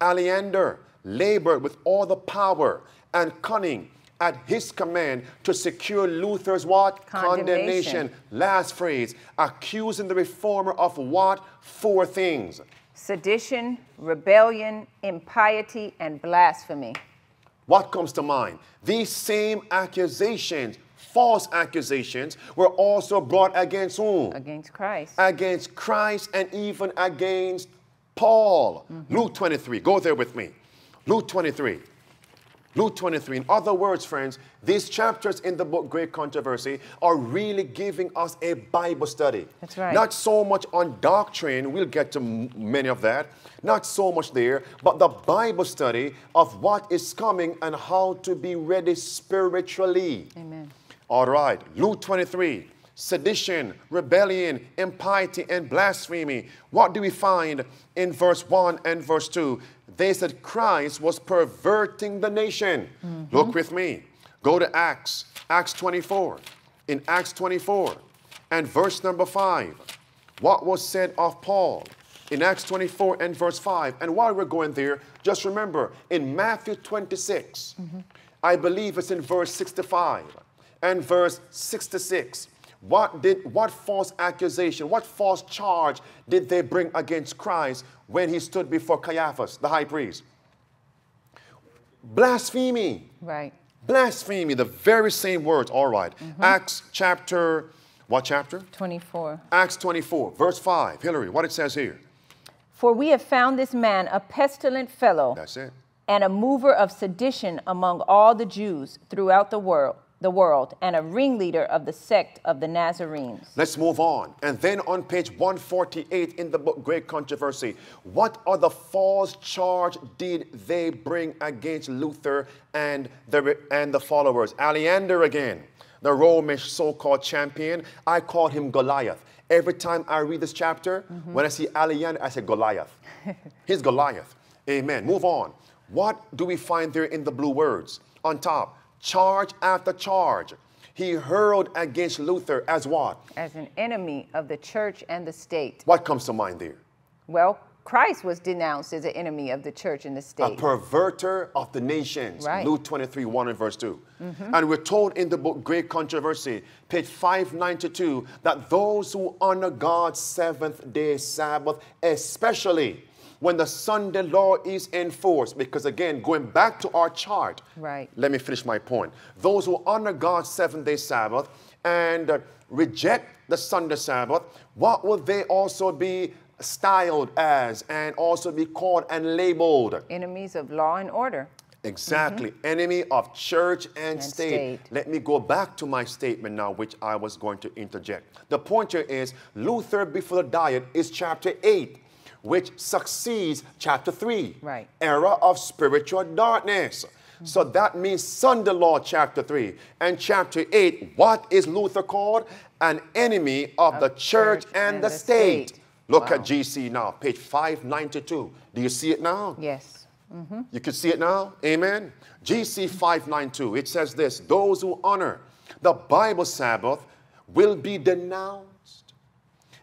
Aleander labored with all the power and cunning at his command to secure Luther's what? Condemnation. Last phrase, accusing the reformer of what? Four things. Sedition, rebellion, impiety, and blasphemy. What comes to mind? These same accusations, false accusations, were also brought against whom? Against Christ. Against Christ and even against Paul, mm-hmm. Luke 23. Go there with me. Luke 23. Luke 23. In other words, friends, these chapters in the book Great Controversy are really giving us a Bible study. That's right. Not so much on doctrine, we'll get to many of that. Not so much there, but the Bible study of what is coming and how to be ready spiritually. Amen. All right, Luke 23. Sedition, rebellion, impiety, and blasphemy. What do we find in verse 1 and verse 2? They said Christ was perverting the nation. Look with me. Go to Acts, Acts 24. In Acts 24 and verse number 5, what was said of Paul? In Acts 24 and verse 5. And while we're going there, just remember in Matthew 26, I believe it's in verse 65 and verse 66. What did what false accusation, what false charge did they bring against Christ when he stood before Caiaphas, the high priest? Blasphemy. Right. Blasphemy, the very same words. All right. Mm-hmm. Acts chapter, what chapter? 24. Acts 24, verse 5. Hillary, what it says here. For we have found this man a pestilent fellow That's it. and a mover of sedition among all the Jews throughout the world, the world, and a ringleader of the sect of the Nazarenes. Let's move on. And then on page 148 in the book Great Controversy, what other false charge did they bring against Luther and the, and the followers? Aleander again, the Romish so-called champion. I call him Goliath. Every time I read this chapter, mm-hmm. when I see Aleander, I say Goliath. He's Goliath. Amen. Move on. What do we find there in the blue words? On top, charge after charge. He hurled against Luther as what? As an enemy of the church and the state. What comes to mind there? Well, Christ was denounced as an enemy of the church and the state. A perverter of the nations. Right. Luke 23, 1 and verse 2. Mm-hmm. And we're told in the book Great Controversy, page 592, that those who honor God's seventh day Sabbath, especially when the Sunday law is enforced, because again, going back to our chart, Right. let me finish my point. Those who honor God's seventh day Sabbath and uh, reject the Sunday Sabbath, what will they also be styled as and also be called and labeled? Enemies of law and order. Exactly. Enemy of church and, And state. state. Let me go back to my statement now, which I was going to interject. The point here is Luther before the diet is chapter 8, which succeeds chapter 3. Right. Era of spiritual darkness. So that means Sunday law, chapter 3. And chapter 8, what is Luther called? An enemy of, the church, church and, and the, the state. state. Look Wow. at GC now, page 592. Do you see it now? Yes. Mm-hmm. You can see it now? Amen. GC 592, it says this Those who honor the Bible Sabbath will be denounced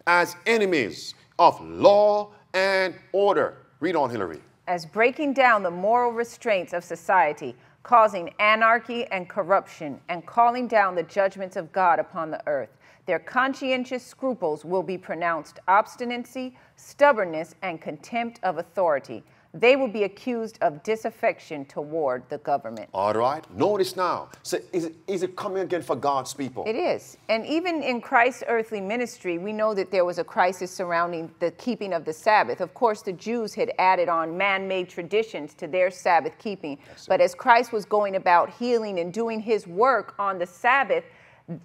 as enemies of law and order. Read on, Hillary. As breaking down the moral restraints of society, causing anarchy and corruption, and calling down the judgments of God upon the earth. Their conscientious scruples will be pronounced obstinacy, stubbornness, and contempt of authority. They will be accused of disaffection toward the government. All right. Notice now. So is it, is it coming again for God's people? It is. And even in Christ's earthly ministry, we know that there was a crisis surrounding the keeping of the Sabbath. Of course, the Jews had added on man made traditions to their Sabbath keeping. But as Christ was going about healing and doing his work on the Sabbath,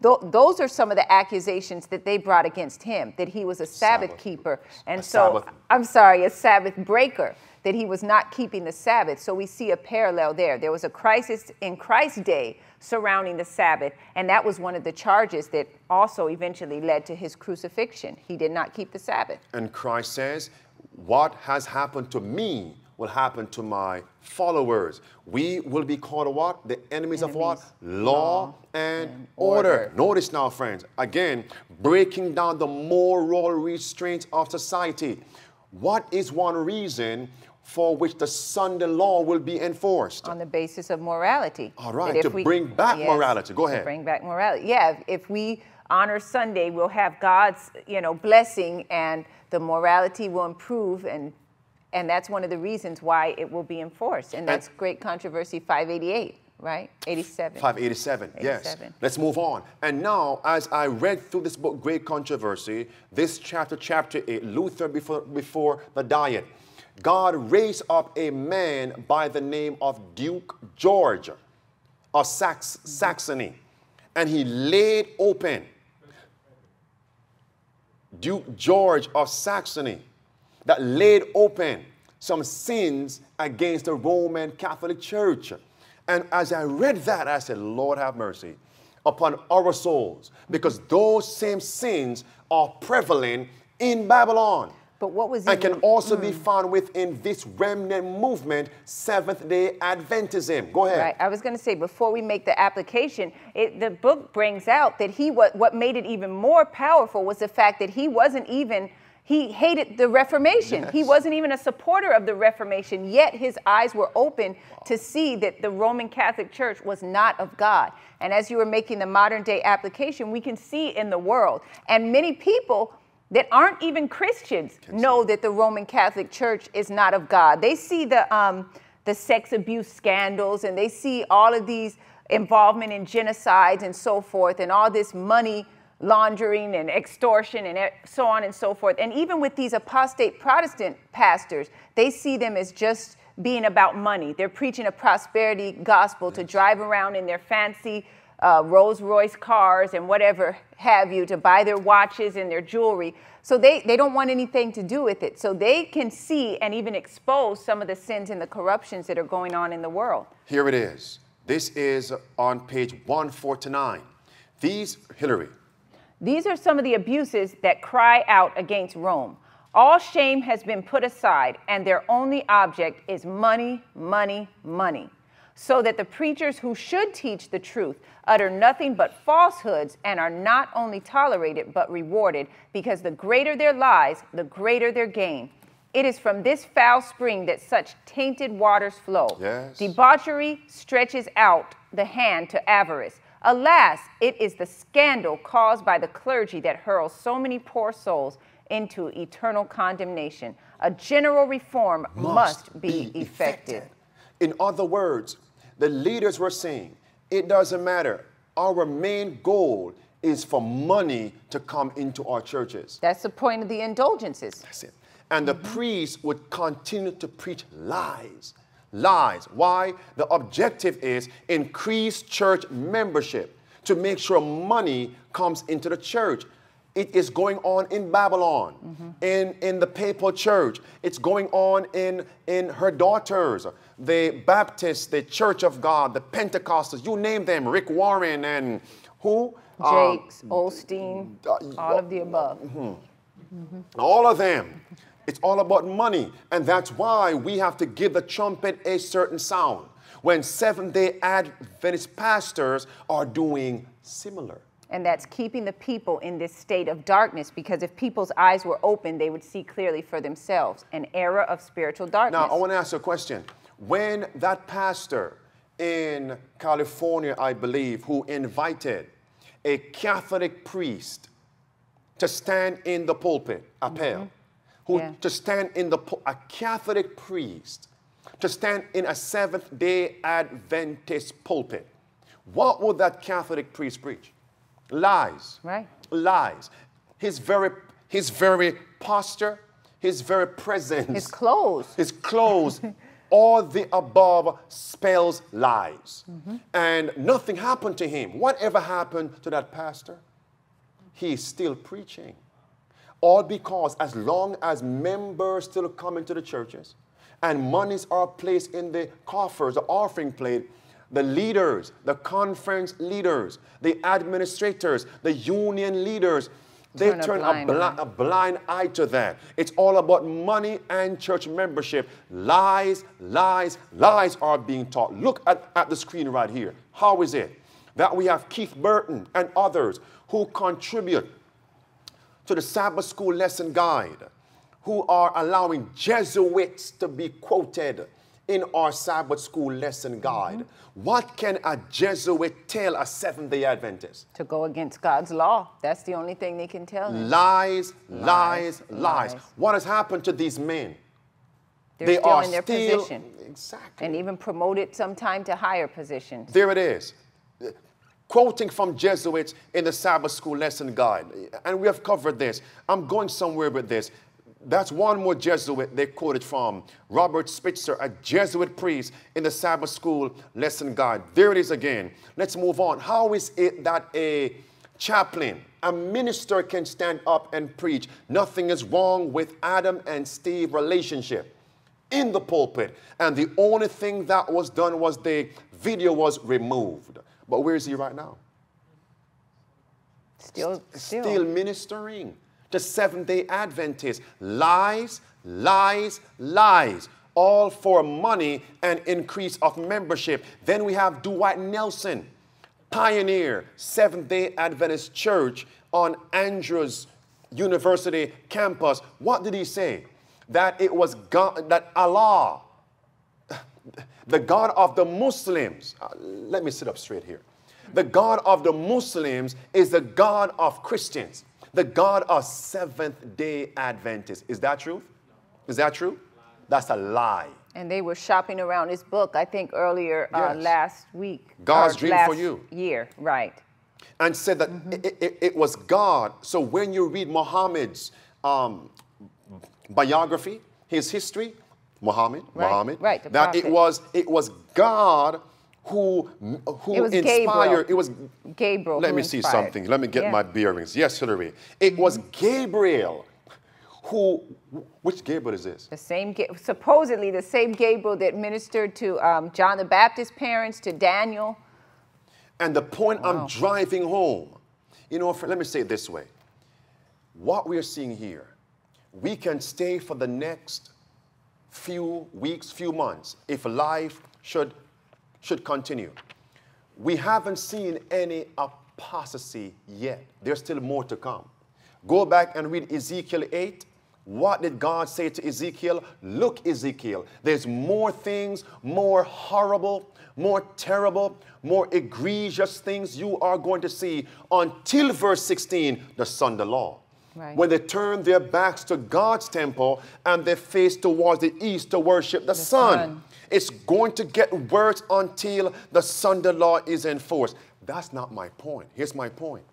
th- those are some of the accusations that they brought against him that he was a Sabbath, Sabbath. keeper. And A so, Sabbath- I'm sorry, a Sabbath breaker, that he was not keeping the Sabbath. So we see a parallel there. There was a crisis in Christ's day surrounding the Sabbath, and that was one of the charges that also eventually led to his crucifixion. He did not keep the Sabbath. And Christ says, What has happened to me will happen to my followers. We will be called what? The enemies, of what? Law, Law and, and order. order. Notice now, friends, again, breaking down the moral restraints of society. What is one reason for which the Sunday law will be enforced? on the basis of morality. All right, to if bring back morality. Go to ahead. bring back morality. Yeah, if, if we honor Sunday, we'll have God's, you know, blessing and the morality will improve and and that's one of the reasons why it will be enforced. And that's great controversy 588. right? 87. 587, yes. Let's move on. And now, as I read through this book, Great Controversy, this chapter, chapter 8, Luther before, before the Diet, God raised up a man by the name of Duke George of Sax- Saxony, and he laid open Duke George of Saxony that laid open some sins against the Roman Catholic Church. And as I read that, I said, Lord have mercy upon our souls, because those same sins are prevalent in Babylon. But what was it? and can also be mm. found within this remnant movement, Seventh day Adventism. Go ahead. Right. I was going to say before we make the application, it, the book brings out that he what what made it even more powerful was the fact that he wasn't even he hated the Reformation. He wasn't even a supporter of the Reformation. Yet his eyes were open to see that the Roman Catholic Church was not of God. And as you were making the modern day application, we can see in the world and many people that aren't even Christians know that the Roman Catholic Church is not of God. They see the um, the sex abuse scandals and they see all of these involvement in genocides and so forth and all this money laundering and extortion and so on and so forth. And even with these apostate Protestant pastors, they see them as just being about money. They're preaching a prosperity gospel to drive around in their fancy uh, Rolls Royce cars and whatever have you to buy their watches and their jewelry. So they, they don't want anything to do with it. So they can see and even expose some of the sins and the corruptions that are going on in the world. Here it is. This is on page 149. These, Hillary, These are some of the abuses that cry out against Rome. All shame has been put aside, and their only object is money, money, money. So that the preachers who should teach the truth utter nothing but falsehoods and are not only tolerated but rewarded, because the greater their lies, the greater their gain. It is from this foul spring that such tainted waters flow. Yes. Debauchery stretches out the hand to avarice. Alas, it is the scandal caused by the clergy that hurls so many poor souls into eternal condemnation. A general reform must, be, effected. In other words, the leaders were saying, it doesn't matter. Our main goal is for money to come into our churches. That's the point of the indulgences. That's it. And the priests would continue to preach lies. Lies. Why? The objective is increase church membership to make sure money comes into the church. It is going on in Babylon, mm-hmm. in, in the papal church. It's going on in, in her daughters, the Baptists, the Church of God, the Pentecostals, you name them, Rick Warren and who? Um, Jakes, Osteen, uh, all of the above. all of them. It's all about money. And that's why we have to give the trumpet a certain sound when Seventh day Adventist pastors are doing similar. And that's keeping the people in this state of darkness because if people's eyes were open, they would see clearly for themselves an era of spiritual darkness. Now, I want to ask you a question. When that pastor in California, I believe, who invited a Catholic priest to stand in the pulpit, appel, mm-hmm. who Yeah. to stand in the a Catholic priest to stand in a Seventh Day Adventist pulpit, what would that Catholic priest preach? Lies. Right. Lies. His very his very posture, his very presence, His clothes. his clothes, all the above spells lies. And nothing happened to him. Whatever happened to that pastor? He's still preaching. All because as long as members still come into the churches and monies are placed in the coffers, the offering plate, the leaders, the conference leaders, the administrators, the union leaders, they Turn a turn a, blind bli- eye. a blind eye to that. It's all about money and church membership. Lies, lies, lies are being taught. Look at, at the screen right here. How is it that we have Keith Burton and others who contribute to the Sabbath school lesson guide, who are allowing Jesuits to be quoted in our Sabbath school lesson guide. What can a Jesuit tell a Seventh day Adventist? to go against God's law. That's the only thing they can tell. Lies, lies, Lies, lies. lies. What has happened to these men? They're they still are in their still position. exactly. and even promoted sometime to higher positions. There it is. Quoting from Jesuits in the Sabbath School Lesson Guide. And we have covered this. I'm going somewhere with this. That's one more Jesuit they quoted from. Robert Spitzer, a Jesuit priest in the Sabbath School Lesson Guide. There it is again. Let's move on. How is it that a chaplain, a minister can stand up and preach? Nothing is wrong with Adam and Steve relationship in the pulpit. And the only thing that was done was the video was removed. But where is he right now? Still, still. Still ministering to Seventh day Adventists. Lies, lies, lies. All for money and increase of membership. Then we have Dwight Nelson, pioneer Seventh day Adventist Church on Andrews University campus. What did he say? That it was God, that Allah the God of the Muslims, uh, let me sit up straight here. The God of the Muslims is the God of Christians, the God of Seventh day Adventists. Is that true? Is that true? That's a lie. And they were shopping around his book, I think, earlier uh, Yes. last week. God's dream last for you. Year, right. and said that it, it- it was God. So when you read Muhammad's um, biography, his history, Muhammad, Right, Muhammad, right, the that it was it was God who who It was inspired. Gabriel. It was Gabriel. Let me see inspired. something. Let me get Yeah. my bearings. Yes, Hillary. It was Gabriel who. Which Gabriel is this? The same, supposedly the same Gabriel that ministered to um, John the Baptist's parents, to Daniel. And the point I'm driving home, you know, for, let me say it this way. What we're seeing here, we can stay for the next few weeks, few months, if life should, should continue. We haven't seen any apostasy yet. There's still more to come. Go back and read Ezekiel 8. What did God say to Ezekiel? Look, Ezekiel, there's more things, more horrible, more terrible, more egregious things you are going to see until verse 16, the Son, the law. Right. When they turn their backs to God's temple and they face towards the east to worship the, sun. sun. It's going to get worse until the Sunday law is enforced. That's not my point. Here's my point.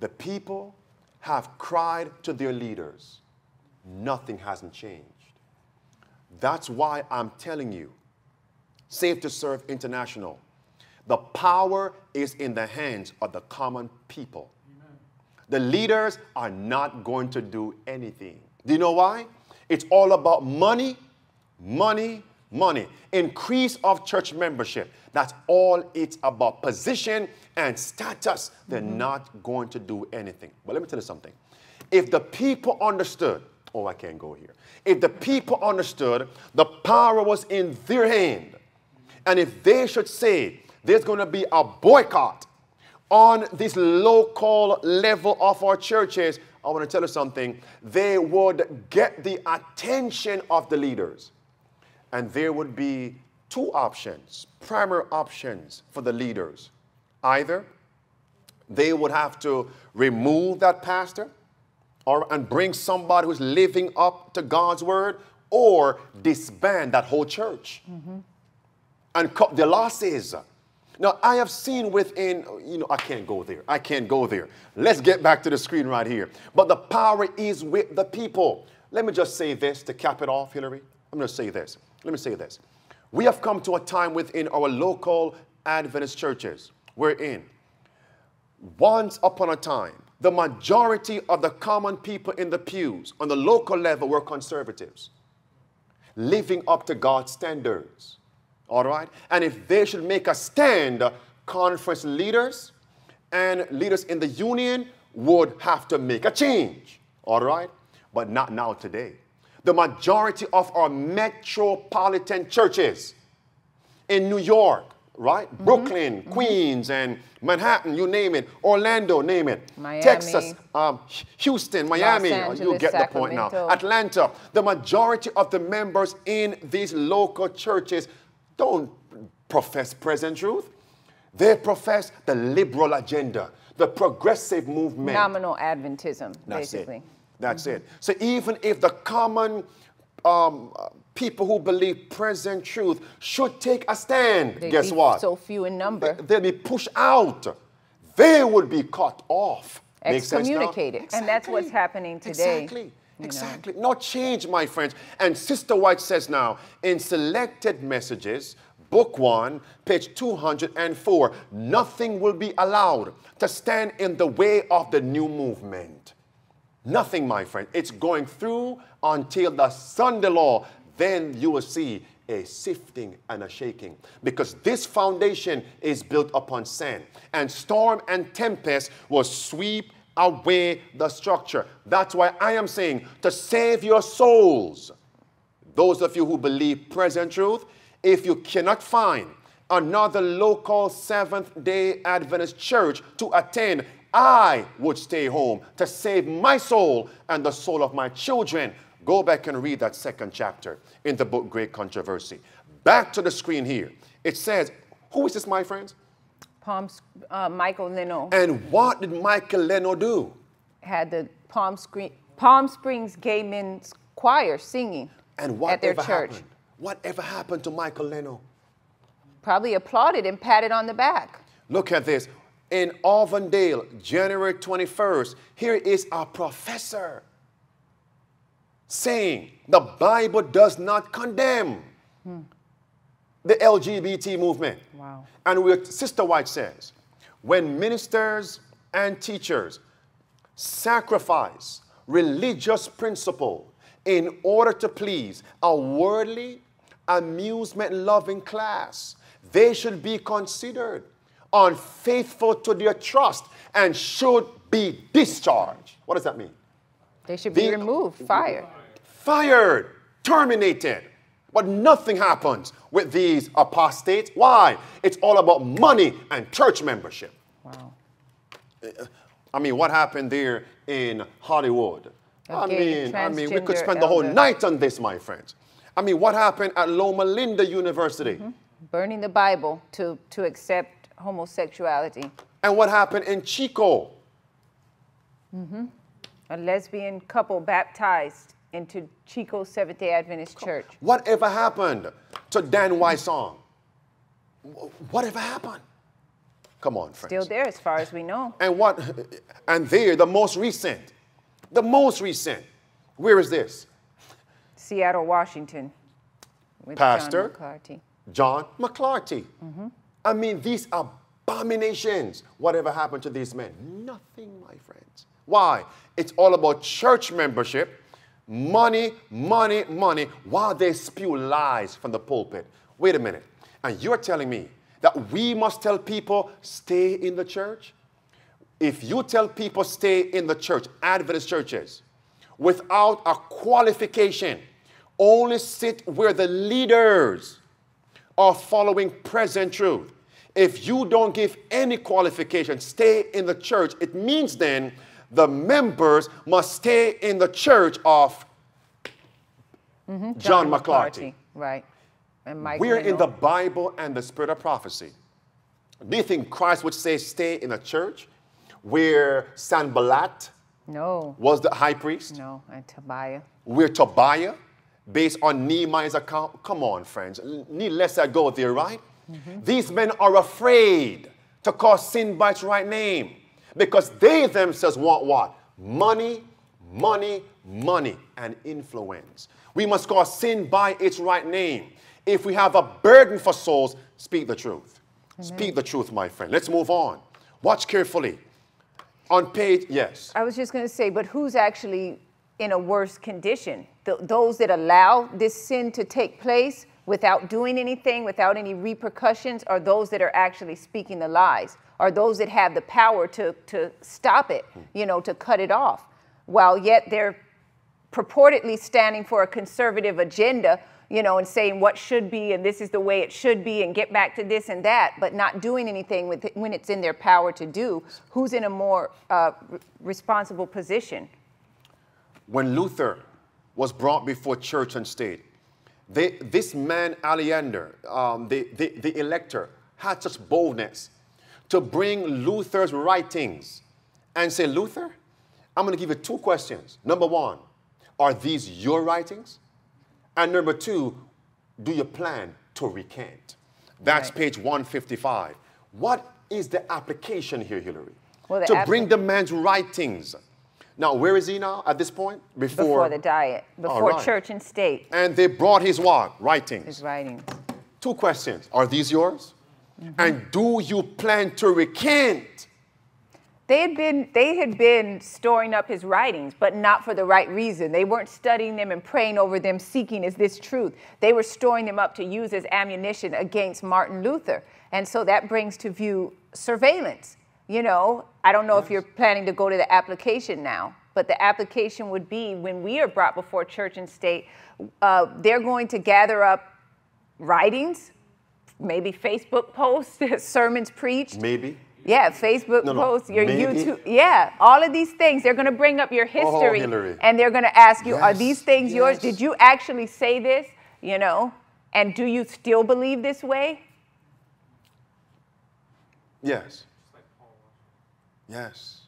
The people have cried to their leaders. Nothing hasn't changed. That's why I'm telling you, Safe to Serve International, the power is in the hands of the common people. The leaders are not going to do anything. Do you know why? It's all about money, money, money. Increase of church membership. That's all it's about. Position and status. They're mm-hmm. not going to do anything. But let me tell you something. If the people understood, oh, I can't go here. If the people understood the power was in their hand, and if they should say there's going to be a boycott on this local level of our churches, I want to tell you something. They would get the attention of the leaders. And there would be two options, primary options for the leaders. Either they would have to remove that pastor or, and bring somebody who's living up to God's word or disband that whole church mm-hmm. and cut the losses. Now, I have seen within, you know, I can't go there. I can't go there. Let's get back to the screen right here. But the power is with the people. Let me just say this to cap it off, Hillary. I'm going to say this. Let me say this. We have come to a time within our local Adventist churches we're in. Once upon a time, the majority of the common people in the pews on the local level were conservatives, living up to God's standards. All right? And if they should make a stand, conference leaders and leaders in the union would have to make a change. All right? But not now today. The majority of our metropolitan churches in New York, right? Brooklyn, Queens, and Manhattan, you name it. Orlando, name it. Miami. Texas, um, Houston, Miami, you Angeles, get the point now. Atlanta. The majority of the members in these local churches don't profess present truth. They profess the liberal agenda, the progressive movement. Nominal Adventism, That's basically. it. That's it. So even if the common um, people who believe present truth should take a stand, They'd guess be what? So few in number. They'll be pushed out. They would be cut off. Make sense now? Excommunicated. And that's what's happening today, Exactly. know. Exactly. No change, my friends. And Sister White says now, in selected messages, book one, page 204, nothing will be allowed to stand in the way of the new movement. Nothing, my friend. It's going through until the Sunday law. Then you will see a sifting and a shaking. Because this foundation is built upon sand. And storm and tempest will sweep away the structure. That's why I am saying to save your souls. Those of you who believe present truth, if you cannot find another local Seventh day Adventist church to attend, I would stay home to save my soul and the soul of my children. Go back and read that second chapter in the book Great Controversy. Back to the screen here. It says, Who is this, my friends? Palm, uh, Michael Leno And what did Michael Leno do? had the Palm, Screen, Palm Springs Gay Men's Choir singing And at their church. happened? Whatever happened to Michael Leno? Probably applauded and patted on the back. Look at this. In Auburndale, January 21st, here is a professor saying the Bible does not condemn the LGBT movement. Wow. And we, Sister White says, when ministers and teachers sacrifice religious principle in order to please a worldly, amusement loving class, they should be considered unfaithful to their trust and should be discharged. What does that mean? They should be The- removed, fired. Fired, terminated. But nothing happens with these apostates. Why? It's all about money and church membership. Wow. I mean, what happened there in Hollywood? A I mean, I mean, we could spend the whole elder. night on this, my friends. I mean, what happened at Loma Linda University? Mm-hmm. Burning the Bible to, to accept homosexuality. And what happened in Chico? Mm-hmm. A lesbian couple baptized into Chico Seventh day Adventist Church. Whatever happened to Dan Wysong? Wh- Whatever happened? Come on, friends. Still there, as far as we know. And what? And there, the most recent, the most recent. Where is this? Seattle, Washington. Pastor? John McCarthy. John McClarty. I mean, these abominations. Whatever happened to these men? Nothing, my friends. Why? It's all about church membership, money, money, money, while they spew lies from the pulpit. Wait a minute. And you're telling me that we must tell people stay in the church? If you tell people stay in the church, Adventist churches, without a qualification, only sit where the leaders are following present truth. If you don't give any qualification, stay in the church, it means then the members must stay in the church of mm-hmm. John, McClarty. Right. And Mike We're in the Bible and the spirit of prophecy. Do you think Christ would say stay in a church where Sanballat No, was the high priest? no, and Tobiah. Where Tobiah, based on Nehemiah's account, come on, friends, needless I go there, right? These men are afraid to call sin by its right name because they themselves want what? Money, money, money, and influence. We must call sin by its right name. If we have a burden for souls, speak the truth. Speak the truth, my friend. Let's move on. Watch carefully. On page, yes. I was just going to say, but who's actually in a worse condition? Th- those that allow this sin to take place without doing anything, without any repercussions, or those that are actually speaking the lies, or those that have the power to, to stop it, you know, to cut it off, while yet they're purportedly standing for a conservative agenda, you know, and saying what should be and this is the way it should be and get back to this and that, but not doing anything with it when it's in their power to do. Who's in a more uh, responsible position? when Luther was brought before church and state, they, this man, Aleander, um, the, the, the elector, had such boldness to bring Luther's writings and say, Luther, I'm going to give you two questions. Number one, are these your writings? And number two, do you plan to recant? That's Right. page 155. What is the application here, Hillary? Well, to bring the man's writings. Now, where is he now at this point? Before, Before the diet, before right. church and state, And they brought his what? Writings. his writings. Two questions. Are these yours? Mm-hmm. And do you plan to recant? They had been they had been storing up his writings, but not for the right reason. They weren't studying them and praying over them, seeking is this truth. They were storing them up to use as ammunition against Martin Luther. And so that brings to view surveillance. You know, I don't know if you're planning to go to the application now, but the application would be when we are brought before church and state, uh, they're going to gather up writings, maybe Facebook posts, sermons preached, Maybe. yeah, Facebook No, no, posts, your maybe. YouTube. Yeah, all of these things. They're going to bring up your history Hillary. and they're going to ask you, are these things yours? Did you actually say this? You know? And do you still believe this way? Yes. Yes.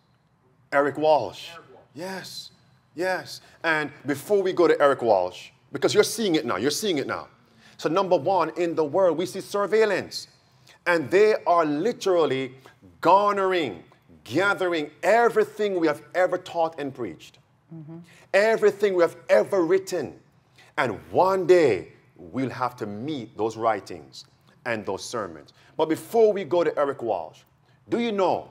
Eric Walsh. Yes. Yes. And before we go to Eric Walsh, because you're seeing it now, you're seeing it now. So, number one, in the world, we see surveillance. And they are literally garnering, gathering everything we have ever taught and preached, mm-hmm. everything we have ever written. And one day, we'll have to meet those writings and those sermons. But before we go to Eric Walsh, do you know?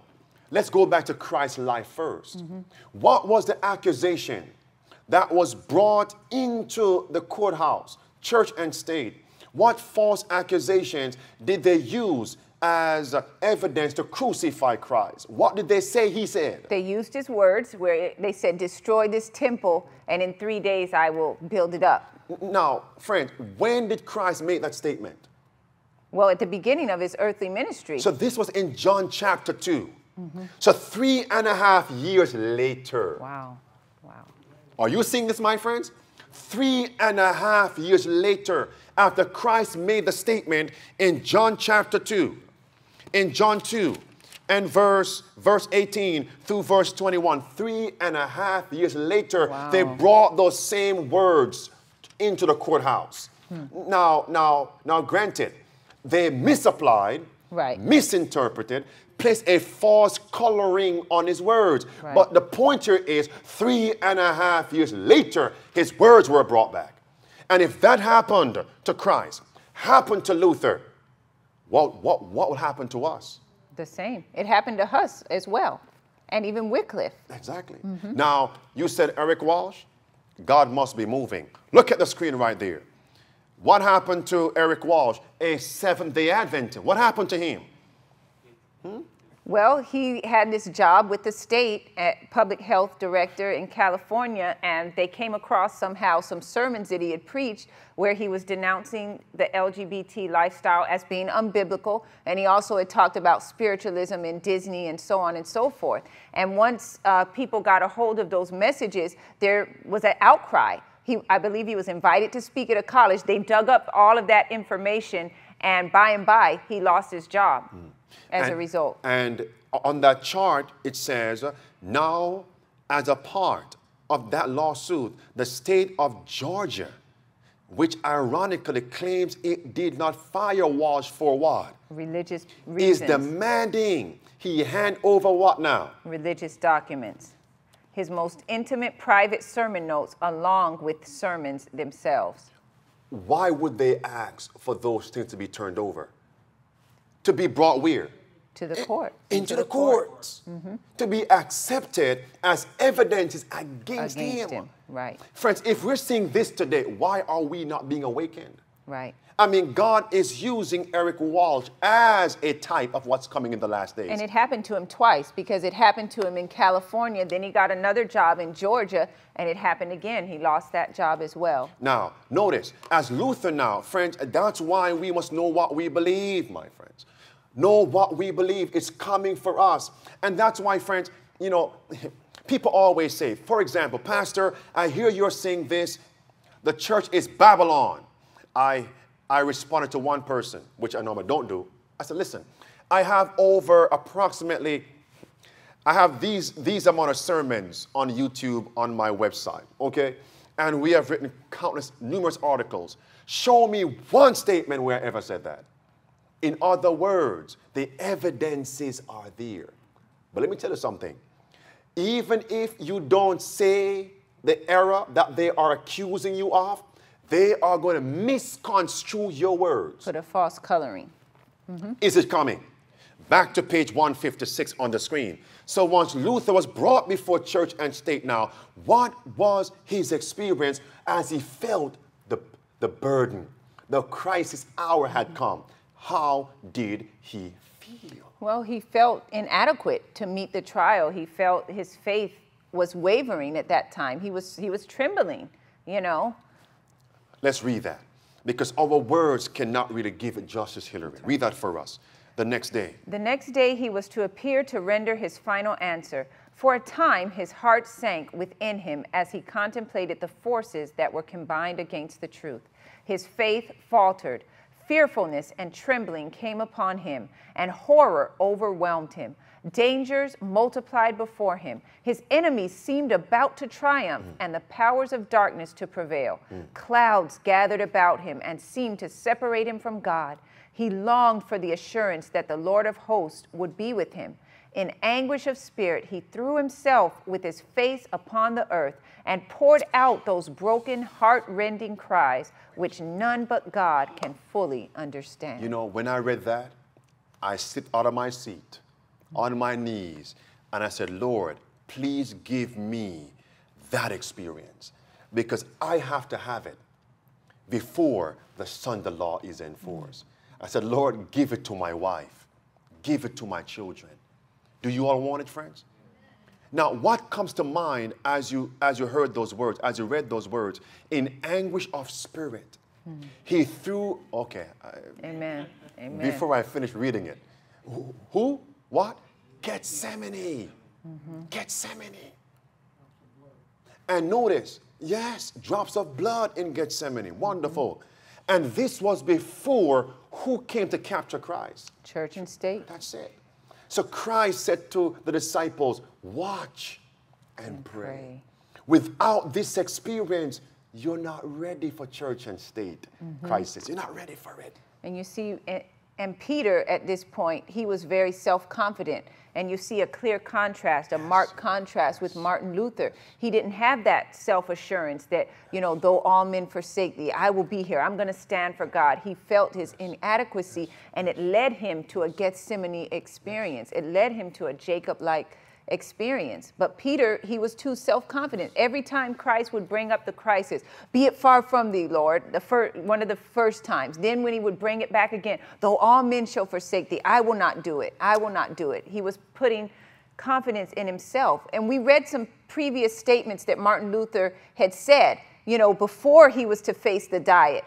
Let's go back to Christ's life 1st What was the accusation that was brought into the courthouse, church and state? What false accusations did they use as evidence to crucify Christ? What did they say he said? They used his words where they said, destroy this temple and in three days I will build it up. Now, friends, when did Christ make that statement? Well, at the beginning of his earthly ministry. So this was in John chapter 2. Mm-hmm. So three and a half years later. wow. Wow. Are you seeing this, my friends? Three and a half years later, after Christ made the statement in John chapter 2, in John 2 and verse, verse 18 through verse 21, three and a half years later, Wow. they brought those same words into the courthouse. Hmm. Now, now, now, granted, they misapplied, Right. misinterpreted, placed a false coloring on his words. Right. But the pointer is three and a half years later, his words were brought back. And if that happened to Christ, happened to Luther, what, what, what would happen to us? The same. It happened to Huss as well. And even Wycliffe. Exactly. Mm-hmm. Now, you said Eric Walsh, God must be moving. Look at the screen right there. What happened to Eric Walsh, a Seventh day Adventist? What happened to him? Well, he had this job with the state at public health director in California, and they came across somehow some sermons that he had preached where he was denouncing the LGBT lifestyle as being unbiblical, and he also had talked about spiritualism in Disney and so on and so forth. And once uh, people got a hold of those messages, there was an outcry. He, I believe he was invited to speak at a college. They dug up all of that information, and by and by, he lost his job as a result. And on that chart, it says, now, as a part of that lawsuit, the state of Georgia, which ironically claims it did not fire Walsh for what, religious reasons. is demanding he hand over what now? religious documents, his most intimate private sermon notes, along with sermons themselves. Why would they ask for those things to be turned over? To be brought where? To the court. Into, the, courts. Mm-hmm. To be accepted as evidence against, Against him. Right, Friends, if we're seeing this today, why are we not being awakened? right. I mean, God is using Eric Walsh as a type of what's coming in the last days. And it happened to him twice because it happened to him in California, then he got another job in Georgia, and it happened again. He lost that job as well. Now, notice, as Luther now, friends, that's why we must know what we believe, my friends. Know what we believe is coming for us. And that's why, friends, you know, people always say, for example, Pastor, I hear you're saying this, the church is Babylon. I, I responded to one person, which I normally don't do. I said, listen, I have over approximately I have these, these amount of sermons on YouTube on my website, okay? And we have written countless, numerous articles. Show me one statement where I ever said that. In other words, the evidences are there. But let me tell you something. Even if you don't say the error that they are accusing you of, they are going to misconstrue your words. Put a false coloring. Mm-hmm. Is it coming? Back to page 156 on the screen. So once Luther was brought before church and state now, what was his experience as he felt the, the burden? The crisis hour had come. How did he feel? Well, he felt inadequate to meet the trial. He felt his faith was wavering at that time. He was he was trembling, you know. Let's read that. Because our words cannot really give it justice, Hillary. Read that for us. The next day. The next day he was to appear to render his final answer. For a time his heart sank within him as he contemplated the forces that were combined against the truth. His faith faltered. Fearfulness and trembling came upon him, and horror overwhelmed him. Dangers multiplied before him. His enemies seemed about to triumph, and the powers of darkness to prevail. Clouds gathered about him and seemed to separate him from God. He longed for the assurance that the Lord of hosts would be with him. In anguish of spirit, he threw himself with his face upon the earth and poured out those broken, heart rending cries which none but God can fully understand. You know, when I read that, I sit out of my seat on my knees and I said, Lord, please give me that experience because I have to have it before the Sunday law is enforced. I said, Lord, give it to my wife, give it to my children. Do you all want it, friends? Now, what comes to mind as you as you heard those words, as you read those words, in anguish of spirit, he threw. Okay, I- Amen. Amen. before I finish reading it, who? who? What? Gethsemane. Mm-hmm. Gethsemane. And notice, yes, drops of blood in Gethsemane. Wonderful. And this was before who came to capture Christ. Church and state. That's it. So Christ said to the disciples, Watch and, pray. pray. Without this experience, you're not ready for church and state mm-hmm. crisis. You're not ready for it. And you see, and, and Peter at this point, he was very self confident. And you see a clear contrast, a marked contrast with Martin Luther. He didn't have that self assurance that, you know, though all men forsake thee, I will be here. I'm going to stand for God. He felt his inadequacy, and it led him to a Gethsemane experience. It led him to a Jacob like experience. But Peter, he was too self confident. Every time Christ would bring up the crisis, be it far from thee, Lord, the fir- one of the first times. Then when he would bring it back again, though all men shall forsake thee, I will not do it. I will not do it. He was putting confidence in himself. And we read some previous statements that Martin Luther had said, you know, before he was to face the diet.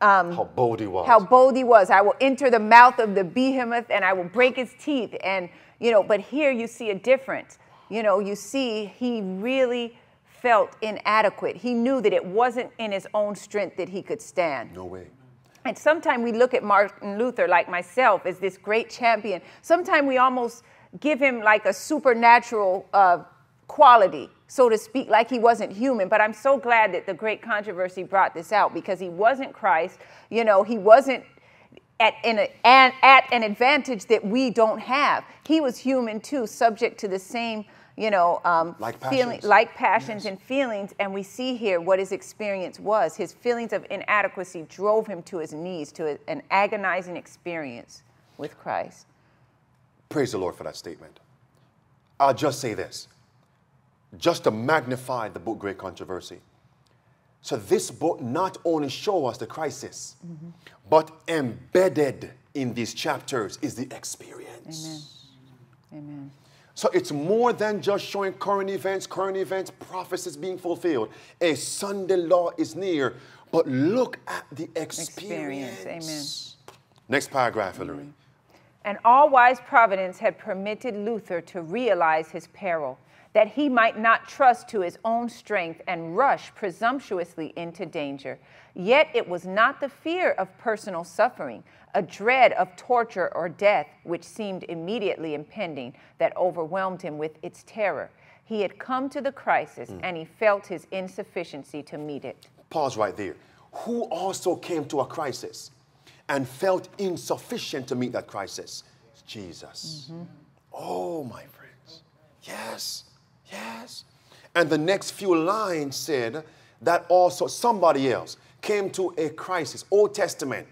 Um, how bold he was. How bold he was. I will enter the mouth of the behemoth and I will break his teeth. And, you know, but here you see a difference. You know, you see he really felt inadequate. He knew that it wasn't in his own strength that he could stand. no way. And sometimes we look at Martin Luther, like myself, as this great champion. Sometimes we almost give him like a supernatural uh, quality, so to speak, like he wasn't human. But I'm so glad that the great controversy brought this out because he wasn't Christ. You know, he wasn't at, an, at an advantage that we don't have. He was human too, subject to the same, you know, um, Like feeling, passions. like passions and feelings. And we see here what his experience was. His feelings of inadequacy drove him to his knees, to an agonizing experience with Christ. Praise the Lord for that statement. I'll just say this, just to magnify the book Great Controversy. So this book not only show us the crisis, but embedded in these chapters is the experience. Amen. So it's more than just showing current events, current events, prophecies being fulfilled. A Sunday law is near, but look at the experience. Experience, amen. Next paragraph, Hillary. An all wise providence had permitted Luther to realize his peril, that he might not trust to his own strength and rush presumptuously into danger. Yet it was not the fear of personal suffering, a dread of torture or death, which seemed immediately impending, that overwhelmed him with its terror. He had come to the crisis Hmm. and he felt his insufficiency to meet it. Pause right there. Who also came to a crisis and felt insufficient to meet that crisis? Jesus. Oh, my friends. Yes, yes. And the next few lines said that also somebody else came to a crisis, Old Testament,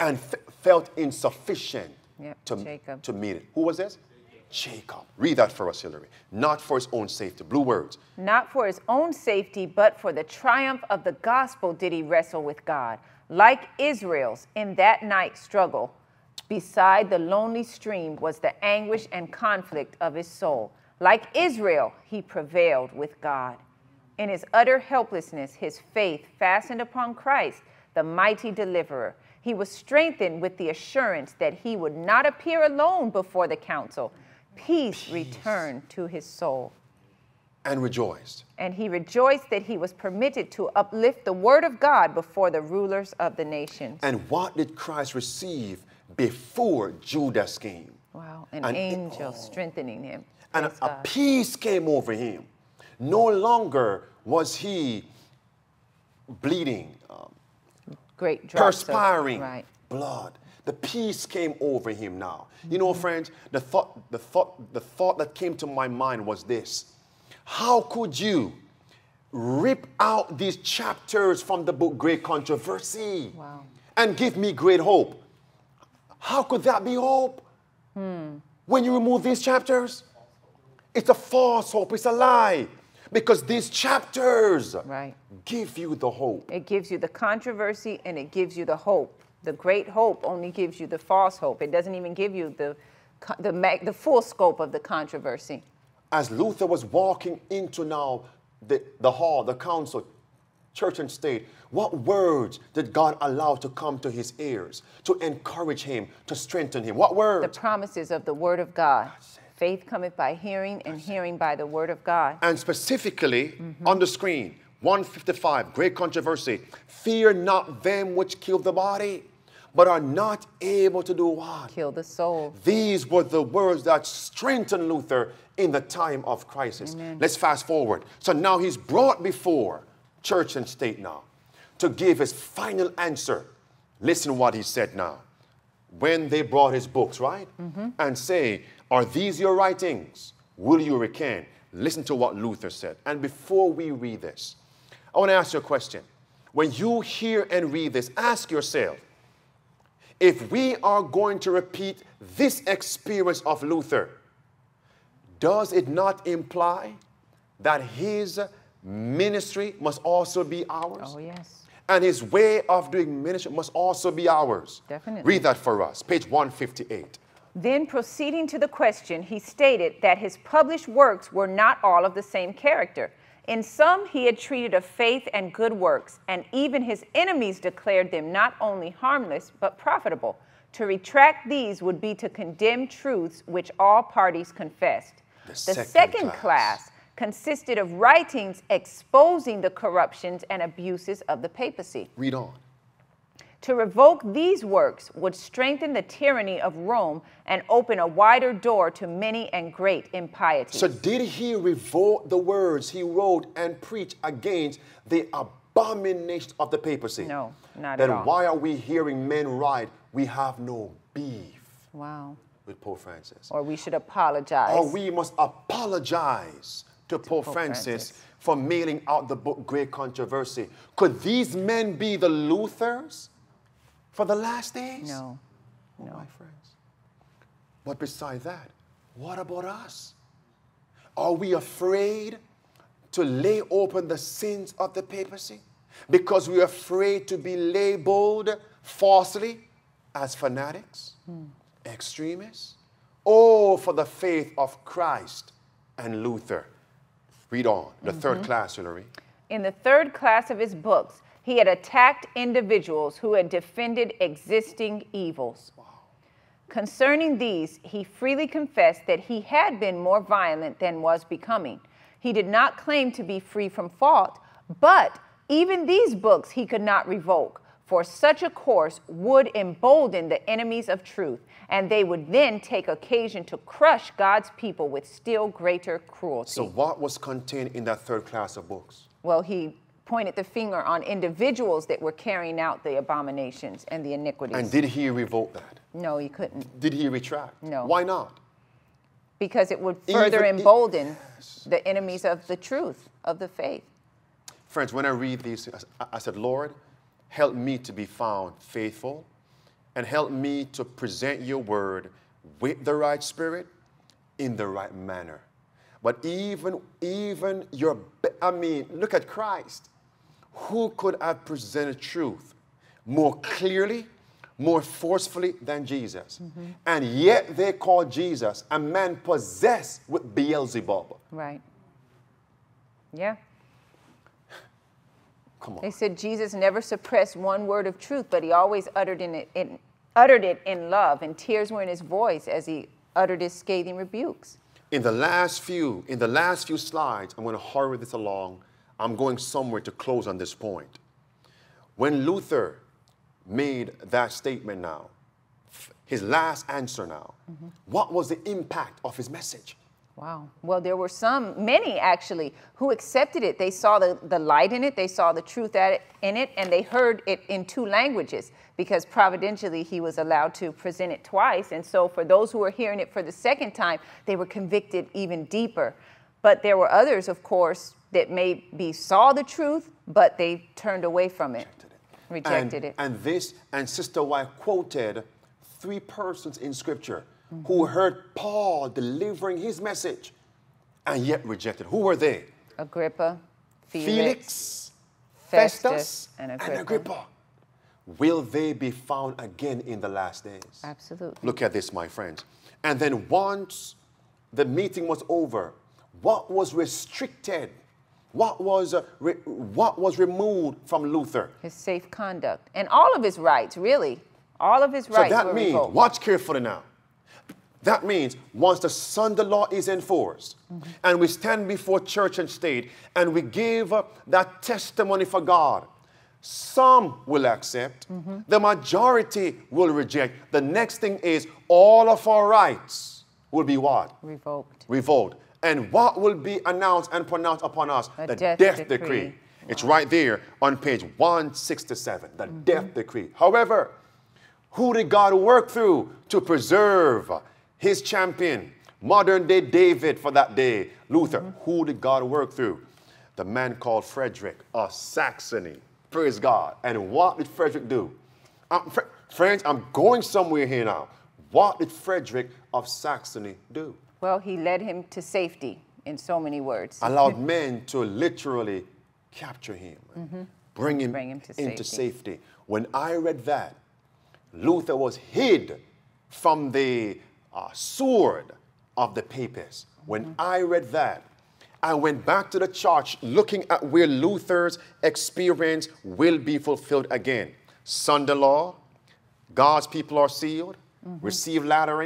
and f- felt insufficient Yep, to, Jacob. to meet it. Who was this? Jacob. Read that for us, Hillary. Not for his own safety. Blue words. Not for his own safety, but for the triumph of the gospel did he wrestle with God. Like Israel's in that night struggle, beside the lonely stream was the anguish and conflict of his soul. Like Israel, he prevailed with God. In his utter helplessness, his faith fastened upon Christ, the mighty deliverer. He was strengthened with the assurance that he would not appear alone before the council. Peace, returned to his soul And rejoiced. and he rejoiced that he was permitted to uplift the word of God before the rulers of the nations. And what did Christ receive before Judas came? Wow, an And- angel strengthening him. And a, a peace came over him. No longer was he bleeding, um, Great of- perspiring right. blood. The peace came over him now. You know, friends, the thought, the thought, the thought that came to my mind was this: How could you rip out these chapters from the book Great Controversy Wow. and give me great hope? How could that be hope? When you remove these chapters, it's a false hope, it's a lie. Because these chapters Right. give you the hope. It gives you the controversy and it gives you the hope. The great hope only gives you the false hope. It doesn't even give you the, the, the full scope of the controversy. As Luther was walking into now the, the hall, the council, church and state, what words did God allow to come to his ears to encourage him, to strengthen him? What words? The promises of the word of God. Faith cometh by hearing, and hearing by the word of God. And specifically mm-hmm. on the screen, 155, great controversy. Fear not them which kill the body, but are not able to do what? Kill the soul. These were the words that strengthened Luther in the time of crisis. Let's fast forward. So now he's brought before church and state now to give his final answer. Listen what he said now. When they brought his books, right? Mm-hmm. And say, Are these your writings? Will you recant? Listen to what Luther said. And before we read this, I want to ask you a question. When you hear and read this, ask yourself, if we are going to repeat this experience of Luther, does it not imply that his ministry must also be ours? Oh, yes. And his way of doing ministry must also be ours. Definitely. Read that for us, page 158. Then, proceeding to the question, he stated that his published works were not all of the same character. In some, he had treated of faith and good works, and even his enemies declared them not only harmless, but profitable. To retract these would be to condemn truths which all parties confessed. The The second second, class. class consisted of writings exposing the corruptions and abuses of the papacy. Read on. To revoke these works would strengthen the tyranny of Rome and open a wider door to many and great impieties. So, did he revoke the words he wrote and preached against the abomination of the papacy? No, not then at all. Then why are we hearing men write, We have no beef wow. with Pope Francis? Or we should apologize. Or we must apologize to Pope, Pope Francis, Francis. for mailing out the book Great Controversy. Could these men be the Luthers for the last days? no. Oh, my friends. But beside that, what about us? Are we afraid to lay open the sins of the papacy? Because we're afraid to be labeled falsely as fanatics, hmm. extremists? Oh, for the faith of Christ and Luther. Read on, the third mm-hmm. class, Hillary. In the third class of his books, he had attacked individuals who had defended existing evils. Concerning these, he freely confessed that he had been more violent than was becoming. He did not claim to be free from fault, but even these books he could not revoke, for such a course would embolden the enemies of truth, and they would then take occasion to crush God's people with still greater cruelty. So, what was contained in that third class of books? well, he pointed the finger on individuals that were carrying out the abominations and the iniquities. And did he revoke that? no, he couldn't, Did he retract? No. Why not? because it would further Even- embolden the enemies of the truth, of the faith. Friends, when I read these, I- I said, Lord, help me to be found faithful and help me to present your word with the right spirit in the right manner. But even, even your, I mean, look at Christ. Who could have presented truth more clearly, more forcefully than Jesus? Mm-hmm. And yet they call Jesus a man possessed with Beelzebub. Right. Yeah. Come on. They said Jesus never suppressed one word of truth, but he always uttered, in it, in, uttered it in love, and tears were in his voice as he uttered his scathing rebukes. In the last few, in the last few slides, I'm going to hurry this along. I'm going somewhere to close on this point. When Luther made that statement now, his last answer now, mm-hmm. what was the impact of his message? Wow. Well, there were some, many actually, who accepted it. They saw the, the light in it, they saw the truth at it, in it, and they heard it in two languages because providentially he was allowed to present it twice. And so for those who were hearing it for the second time, they were convicted even deeper. But there were others, of course, that maybe saw the truth, but they turned away from it, rejected and, it. And this, and Sister White quoted three persons in Scripture who mm-hmm. heard Paul delivering his message and yet rejected. Who were they? Agrippa, Felix, Felix, Festus, Festus, and and Agrippa. Agrippa. Will they be found again in the last days? Absolutely. Look at this, my friends. And then once the meeting was over, what was restricted? What was, uh, what was removed from Luther? His safe conduct and all of his rights, really. All of his rights. So that means, revoked. watch carefully now. That means once the Sunday law is enforced and we stand before church and state and we give uh, that testimony for God, some will accept, the majority will reject. The next thing is all of our rights will be what? Revoked. Revoked. And what will be announced and pronounced upon us? A the death death, decree. decree. It's right there on page 167, the mm-hmm. death decree. However, who did God work through to preserve his champion, modern day David for that day, Luther? Mm-hmm. Who did God work through? The man called Frederick of Saxony. Praise God. And what did Frederick do? Fr- friends, I'm going somewhere here now. What did Frederick of Saxony do? Well, he led him to safety, in so many words. allowed men to literally capture him, mm-hmm. bring him, Bring him to into safety. safety. When I read that, Luther was hid from the uh, sword of the papists. When mm-hmm. I read that, I went back to the church looking at where Luther's experience will be fulfilled again. Sunday law, God's people are sealed, mm-hmm. receive latter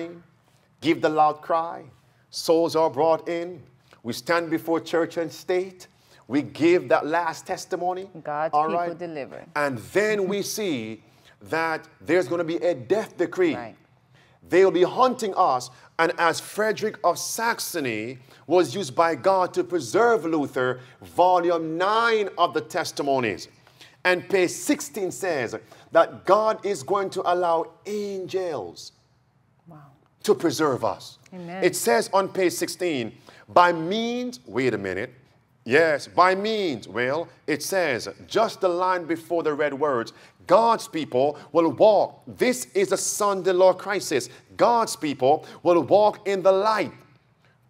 give the loud cry, souls are brought in, we stand before church and state, we give that last testimony. God's all people delivered. And then we see that there's going to be a death decree. Right. They'll be hunting us. And as Frederick of Saxony was used by God to preserve Luther, volume 9 of the testimonies. And page 16 says that God is going to allow angels. To preserve us. Amen. It says on page 16, by means, wait a minute. Yes, by means, well, it says, just the line before the red words, God's people will walk. This is a Sunday law crisis. God's people will walk in the light,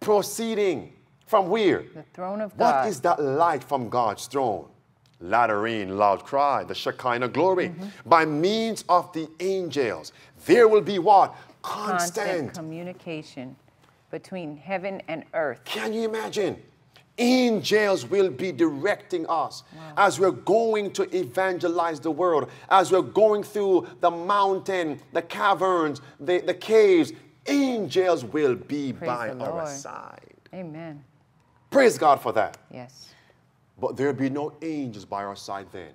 proceeding from where? The throne of God. What is that light from God's throne? Latter rain, loud cry, the Shekinah glory. Mm-hmm. By means of the angels, there will be what? Constant Constant. communication between heaven and earth. Can you imagine? Angels will be directing us as we're going to evangelize the world, as we're going through the mountain, the caverns, the, the caves. Angels will be Praise by our side. Amen. Praise God for that. Yes. But there'll be no angels by our side then,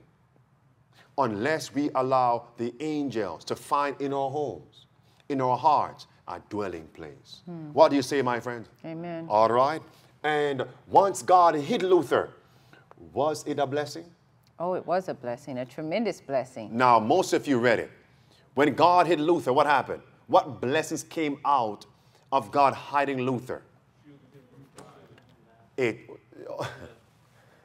unless we allow the angels to find in our homes, in our hearts, a dwelling place. What do you say, my friend? Amen. All right. And once God hid Luther, was it a blessing? Oh, it was a blessing, a tremendous blessing. Now, most of you read it. When God hid Luther, what happened? What blessings came out of God hiding Luther? It,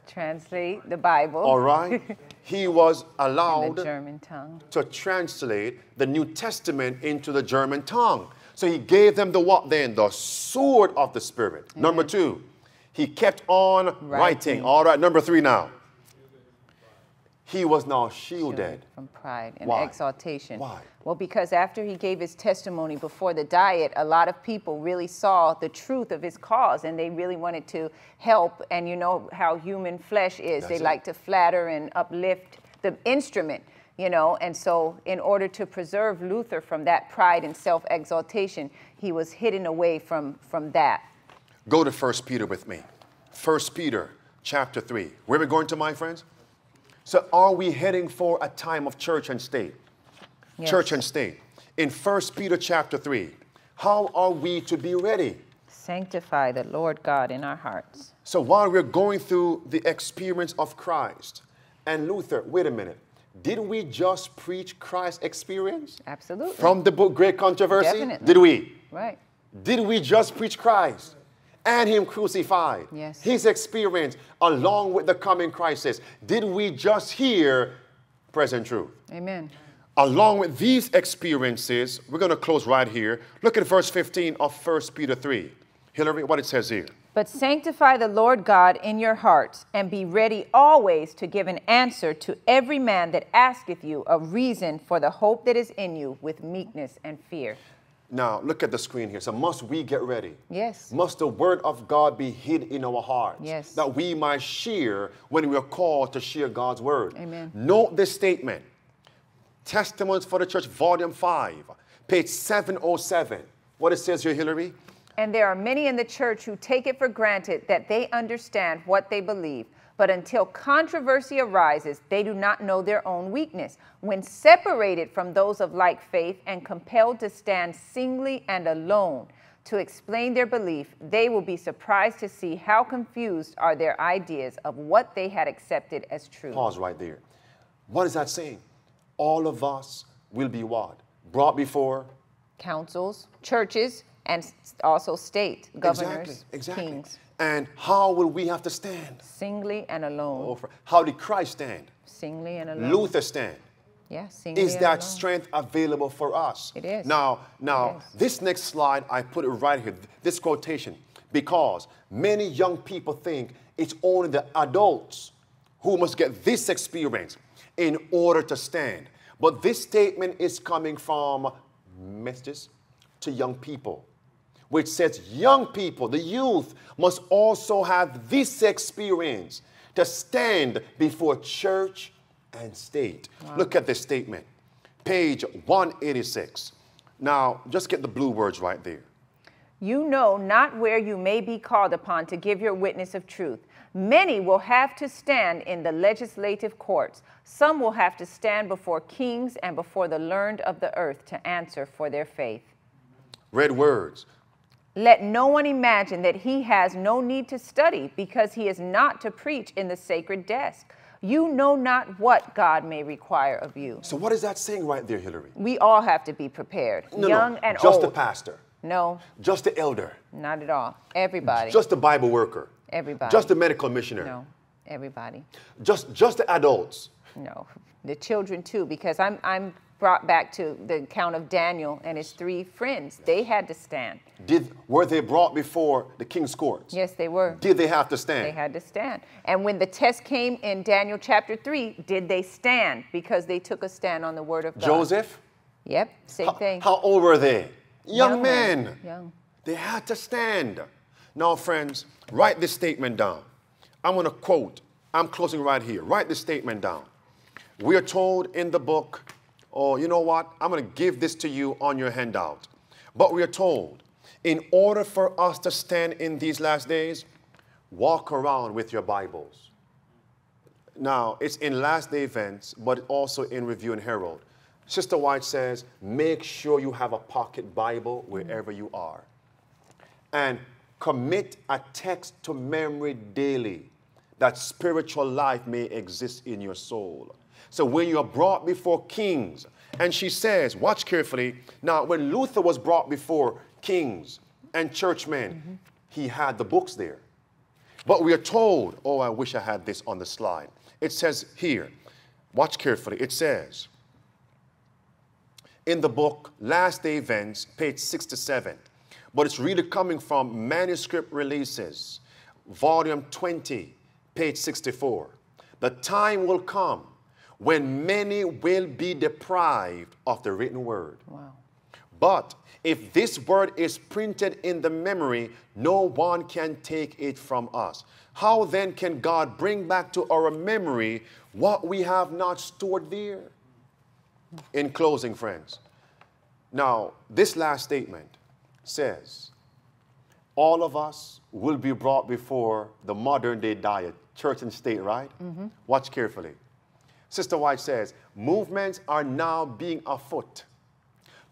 Translate the Bible all right. He was allowed the German tongue. to translate the New Testament into the German tongue. So he gave them the what then? The sword of the Spirit. Number two, he kept on writing. Writing. All right, number three now. He was now shielded. From pride and Why? exaltation. Why? Well, because after he gave his testimony before the diet, a lot of people really saw the truth of his cause and they really wanted to help. And you know how human flesh is. they it. like to flatter and uplift the instrument, you know. And so, in order to preserve Luther from that pride and self exaltation, he was hidden away from, from that. Go to 1 Peter with me. 1 Peter chapter 3. Where are we going to, my friends? So, are we heading for a time of church and state? Yes. Church and state. In 1 Peter chapter 3, how are we to be ready? Sanctify the Lord God in our hearts. So while we're going through the experience of Christ and Luther, wait a minute. Did we just preach Christ's experience? Absolutely. From the book Great Controversy? Definitely. Did we? right. Did we just preach Christ and Him crucified? Yes. His experience along with the coming crisis. Did we just hear present truth? Amen. Along with these experiences, we're going to close right here. Look at verse 15 of 1 Peter 3. Hillary, what it says here. But sanctify the Lord God in your hearts, and be ready always to give an answer to every man that asketh you a reason for the hope that is in you with meekness and fear. Now, look at the screen here. So, must we get ready? Yes. Must the word of God be hid in our hearts? Yes. That we might share when we are called to share God's word. Amen. Note this statement Testimonies for the Church, Volume 5, page 707. What it says here, Hillary? And there are many in the church who take it for granted that they understand what they believe. But until controversy arises, they do not know their own weakness. When separated from those of like faith and compelled to stand singly and alone to explain their belief, they will be surprised to see how confused are their ideas of what they had accepted as true. Pause right there. What is that saying? All of us will be what? Brought before Councils, churches, and also state governors, exactly, exactly. kings, And how will we have to stand? singly and alone. Oh, How did Christ stand? Singly and alone. Luther stand? Yeah, singly Is that alone. strength available for us? It is. Now, now, is. this next slide, I put it right here, this quotation, because many young people think it's only the adults who must get this experience in order to stand. But this statement is coming from messages to young people, which says young people, the youth, must also have this experience to stand before church and state. Look at this statement, page 186. Now, just get the blue words right there. You know not where you may be called upon to give your witness of truth. Many will have to stand in the legislative courts. Some will have to stand before kings and before the learned of the earth to answer for their faith. Red words. Let no one imagine that he has no need to study because he is not to preach in the sacred desk. You know not what God may require of you. So, what is that saying right there, Hillary? We all have to be prepared, No, young no, and just old. Just the pastor, No, just the elder, not at all. Everybody. just the Bible worker, Everybody. just the medical missionary, no, everybody. just, just the adults. No, the children too, because I'm I'm brought back to the account of Daniel and his three friends. They had to stand. Did, were they brought before the king's courts? Yes, they were. Did they have to stand? They had to stand. And when the test came in Daniel chapter 3, did they stand? Because they took a stand on the word of God. Joseph? Yep, same How, thing. how old were they? Young, Young men. men, young. They had to stand. Now, friends, write this statement down. I'm going to quote, I'm closing right here. Write this statement down. We are told in the book, oh, you know what? I'm going to give this to you on your handout. But we are told, in order for us to stand in these last days, walk around with your Bibles. Now, it's in last day events, but also in Review and Herald. Sister White says, make sure you have a pocket Bible wherever you are. And commit a text to memory daily that spiritual life may exist in your soul. So when you are brought before kings, and she says, watch carefully. Now, when Luther was brought before kings and churchmen, mm-hmm. he had the books there. But we are told, oh, I wish I had this on the slide. It says here, watch carefully, it says, in the book Last Day Events, page 67, but it's really coming from manuscript releases, volume 20, page 64. The time will come when many will be deprived of the written word. Wow. But if this word is printed in the memory, no one can take it from us. How then can God bring back to our memory what we have not stored there? In closing, friends, now this last statement says, all of us will be brought before the modern day diet, church and state, right? Mm-hmm. Watch carefully. Sister White says, movements are now being afoot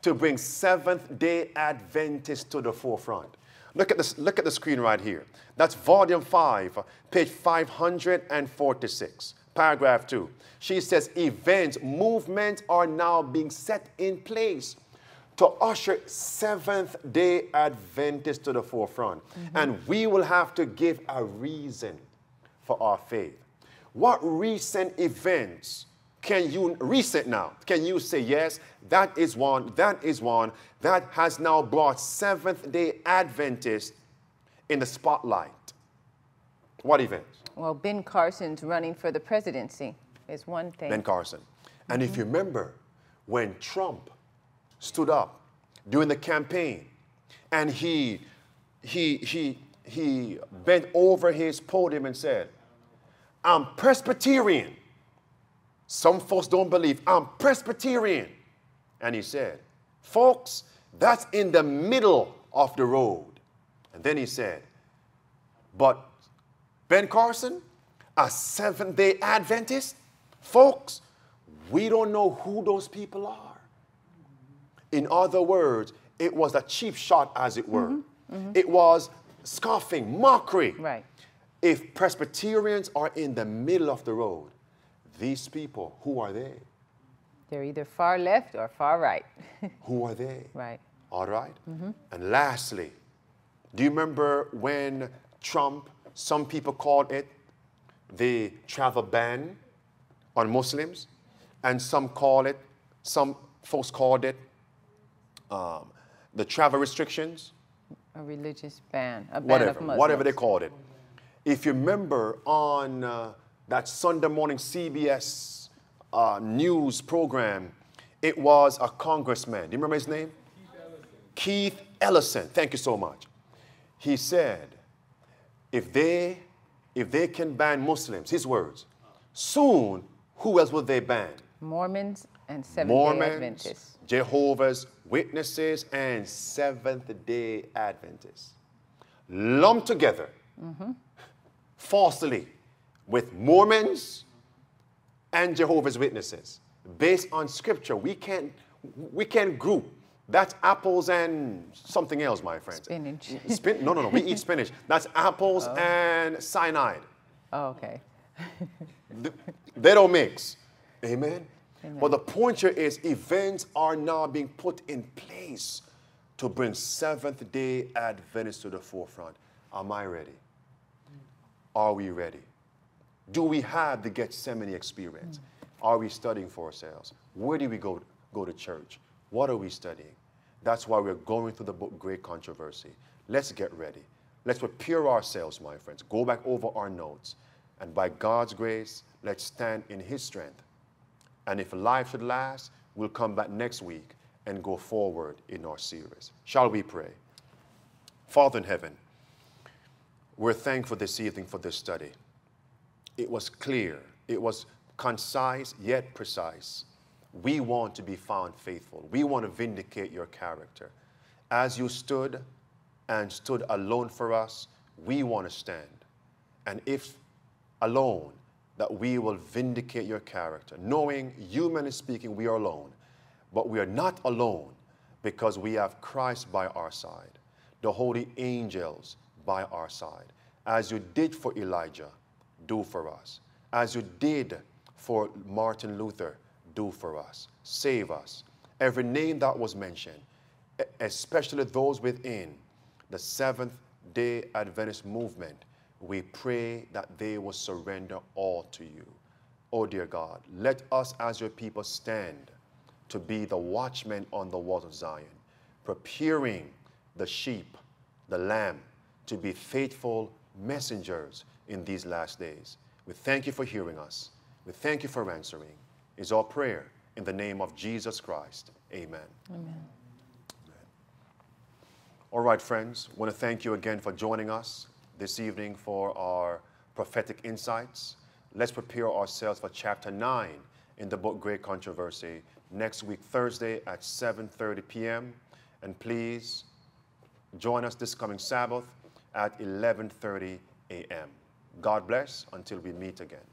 to bring Seventh day Adventists to the forefront. Look at, this, look at the screen right here. That's volume 5, page 546, paragraph 2. She says, events, movements are now being set in place to usher Seventh day Adventists to the forefront. Mm-hmm. And we will have to give a reason for our faith. What recent events can you, recent now, can you say, yes, that is one, that is one that has now brought Seventh day Adventists in the spotlight? What events? Well, Ben Carson's running for the presidency is one thing. Ben Carson. And mm-hmm. if you remember, when Trump stood up during the campaign and he, he, he, he bent over his podium and said, I'm Presbyterian. Some folks don't believe I'm Presbyterian. And he said, Folks, that's in the middle of the road. And then he said, But Ben Carson, a Seventh day Adventist, folks, we don't know who those people are. In other words, it was a cheap shot, as it were. Mm-hmm, mm-hmm. It was scoffing, mockery. Right. If Presbyterians are in the middle of the road, these people, who are they? They're either far left or far right. who are they? Right. All right? mm-hmm. And lastly, do you remember when Trump, some people called it the travel ban on Muslims, and some call it, some folks called it um, the travel restrictions. A religious ban, a ban whatever, whatever they called it. If you remember on uh, that Sunday morning CBS uh, news program, it was a congressman. Do you remember his name? Keith Ellison. Keith Ellison. Thank you so much. He said, if they, if they can ban Muslims, his words, soon who else will they ban? Mormons and Seventh-day Adventists. Jehovah's Witnesses, and Seventh day Adventists. Lumped together mm-hmm. Falsely with Mormons and Jehovah's Witnesses. Based on scripture, we can't, we can't group. That's apples and something else, my friends. Spinach. Spin, no, no, no. We eat spinach. That's apples oh. and cyanide. Oh, okay. they don't mix. Amen. Amen. But the point here is events are now being put in place to bring Seventh day Adventists to the forefront. Am I ready? Are we ready? Do we have the Gethsemane experience? Mm. Are we studying for ourselves? Where do we go, go to church? What are we studying? That's why we're going through the book Great Controversy. Let's get ready. Let's prepare ourselves, my friends. Go back over our notes. And by God's grace, let's stand in His strength and if life should last, we'll come back next week and go forward in our series. Shall we pray? Father in heaven, We're thankful this evening for this study. It was clear, it was concise yet precise. We want to be found faithful. We want to vindicate your character. As you stood and stood alone for us, we want to stand. And if alone, that we will vindicate your character, knowing, humanly speaking, we are alone. But we are not alone because we have Christ by our side, the holy angels by our side. As you did for Elijah, do for us. As you did for Martin Luther, do for us. Save us. Every name that was mentioned, especially those within the Seventh day Adventist movement, we pray that they will surrender all to you. Oh, dear God, let us as your people stand to be the watchmen on the walls of Zion, preparing the sheep, the lamb, to be faithful messengers in these last days. We thank you for hearing us. We thank you for answering. Is our prayer in the name of Jesus Christ. Amen. Amen. All right, friends, I want to thank you again for joining us this evening for our prophetic insights. Let's prepare ourselves for chapter 9 in the book Great Controversy next week, Thursday at 7.30 p.m. And please join us this coming Sabbath at 11.30 a.m. God bless until we meet again.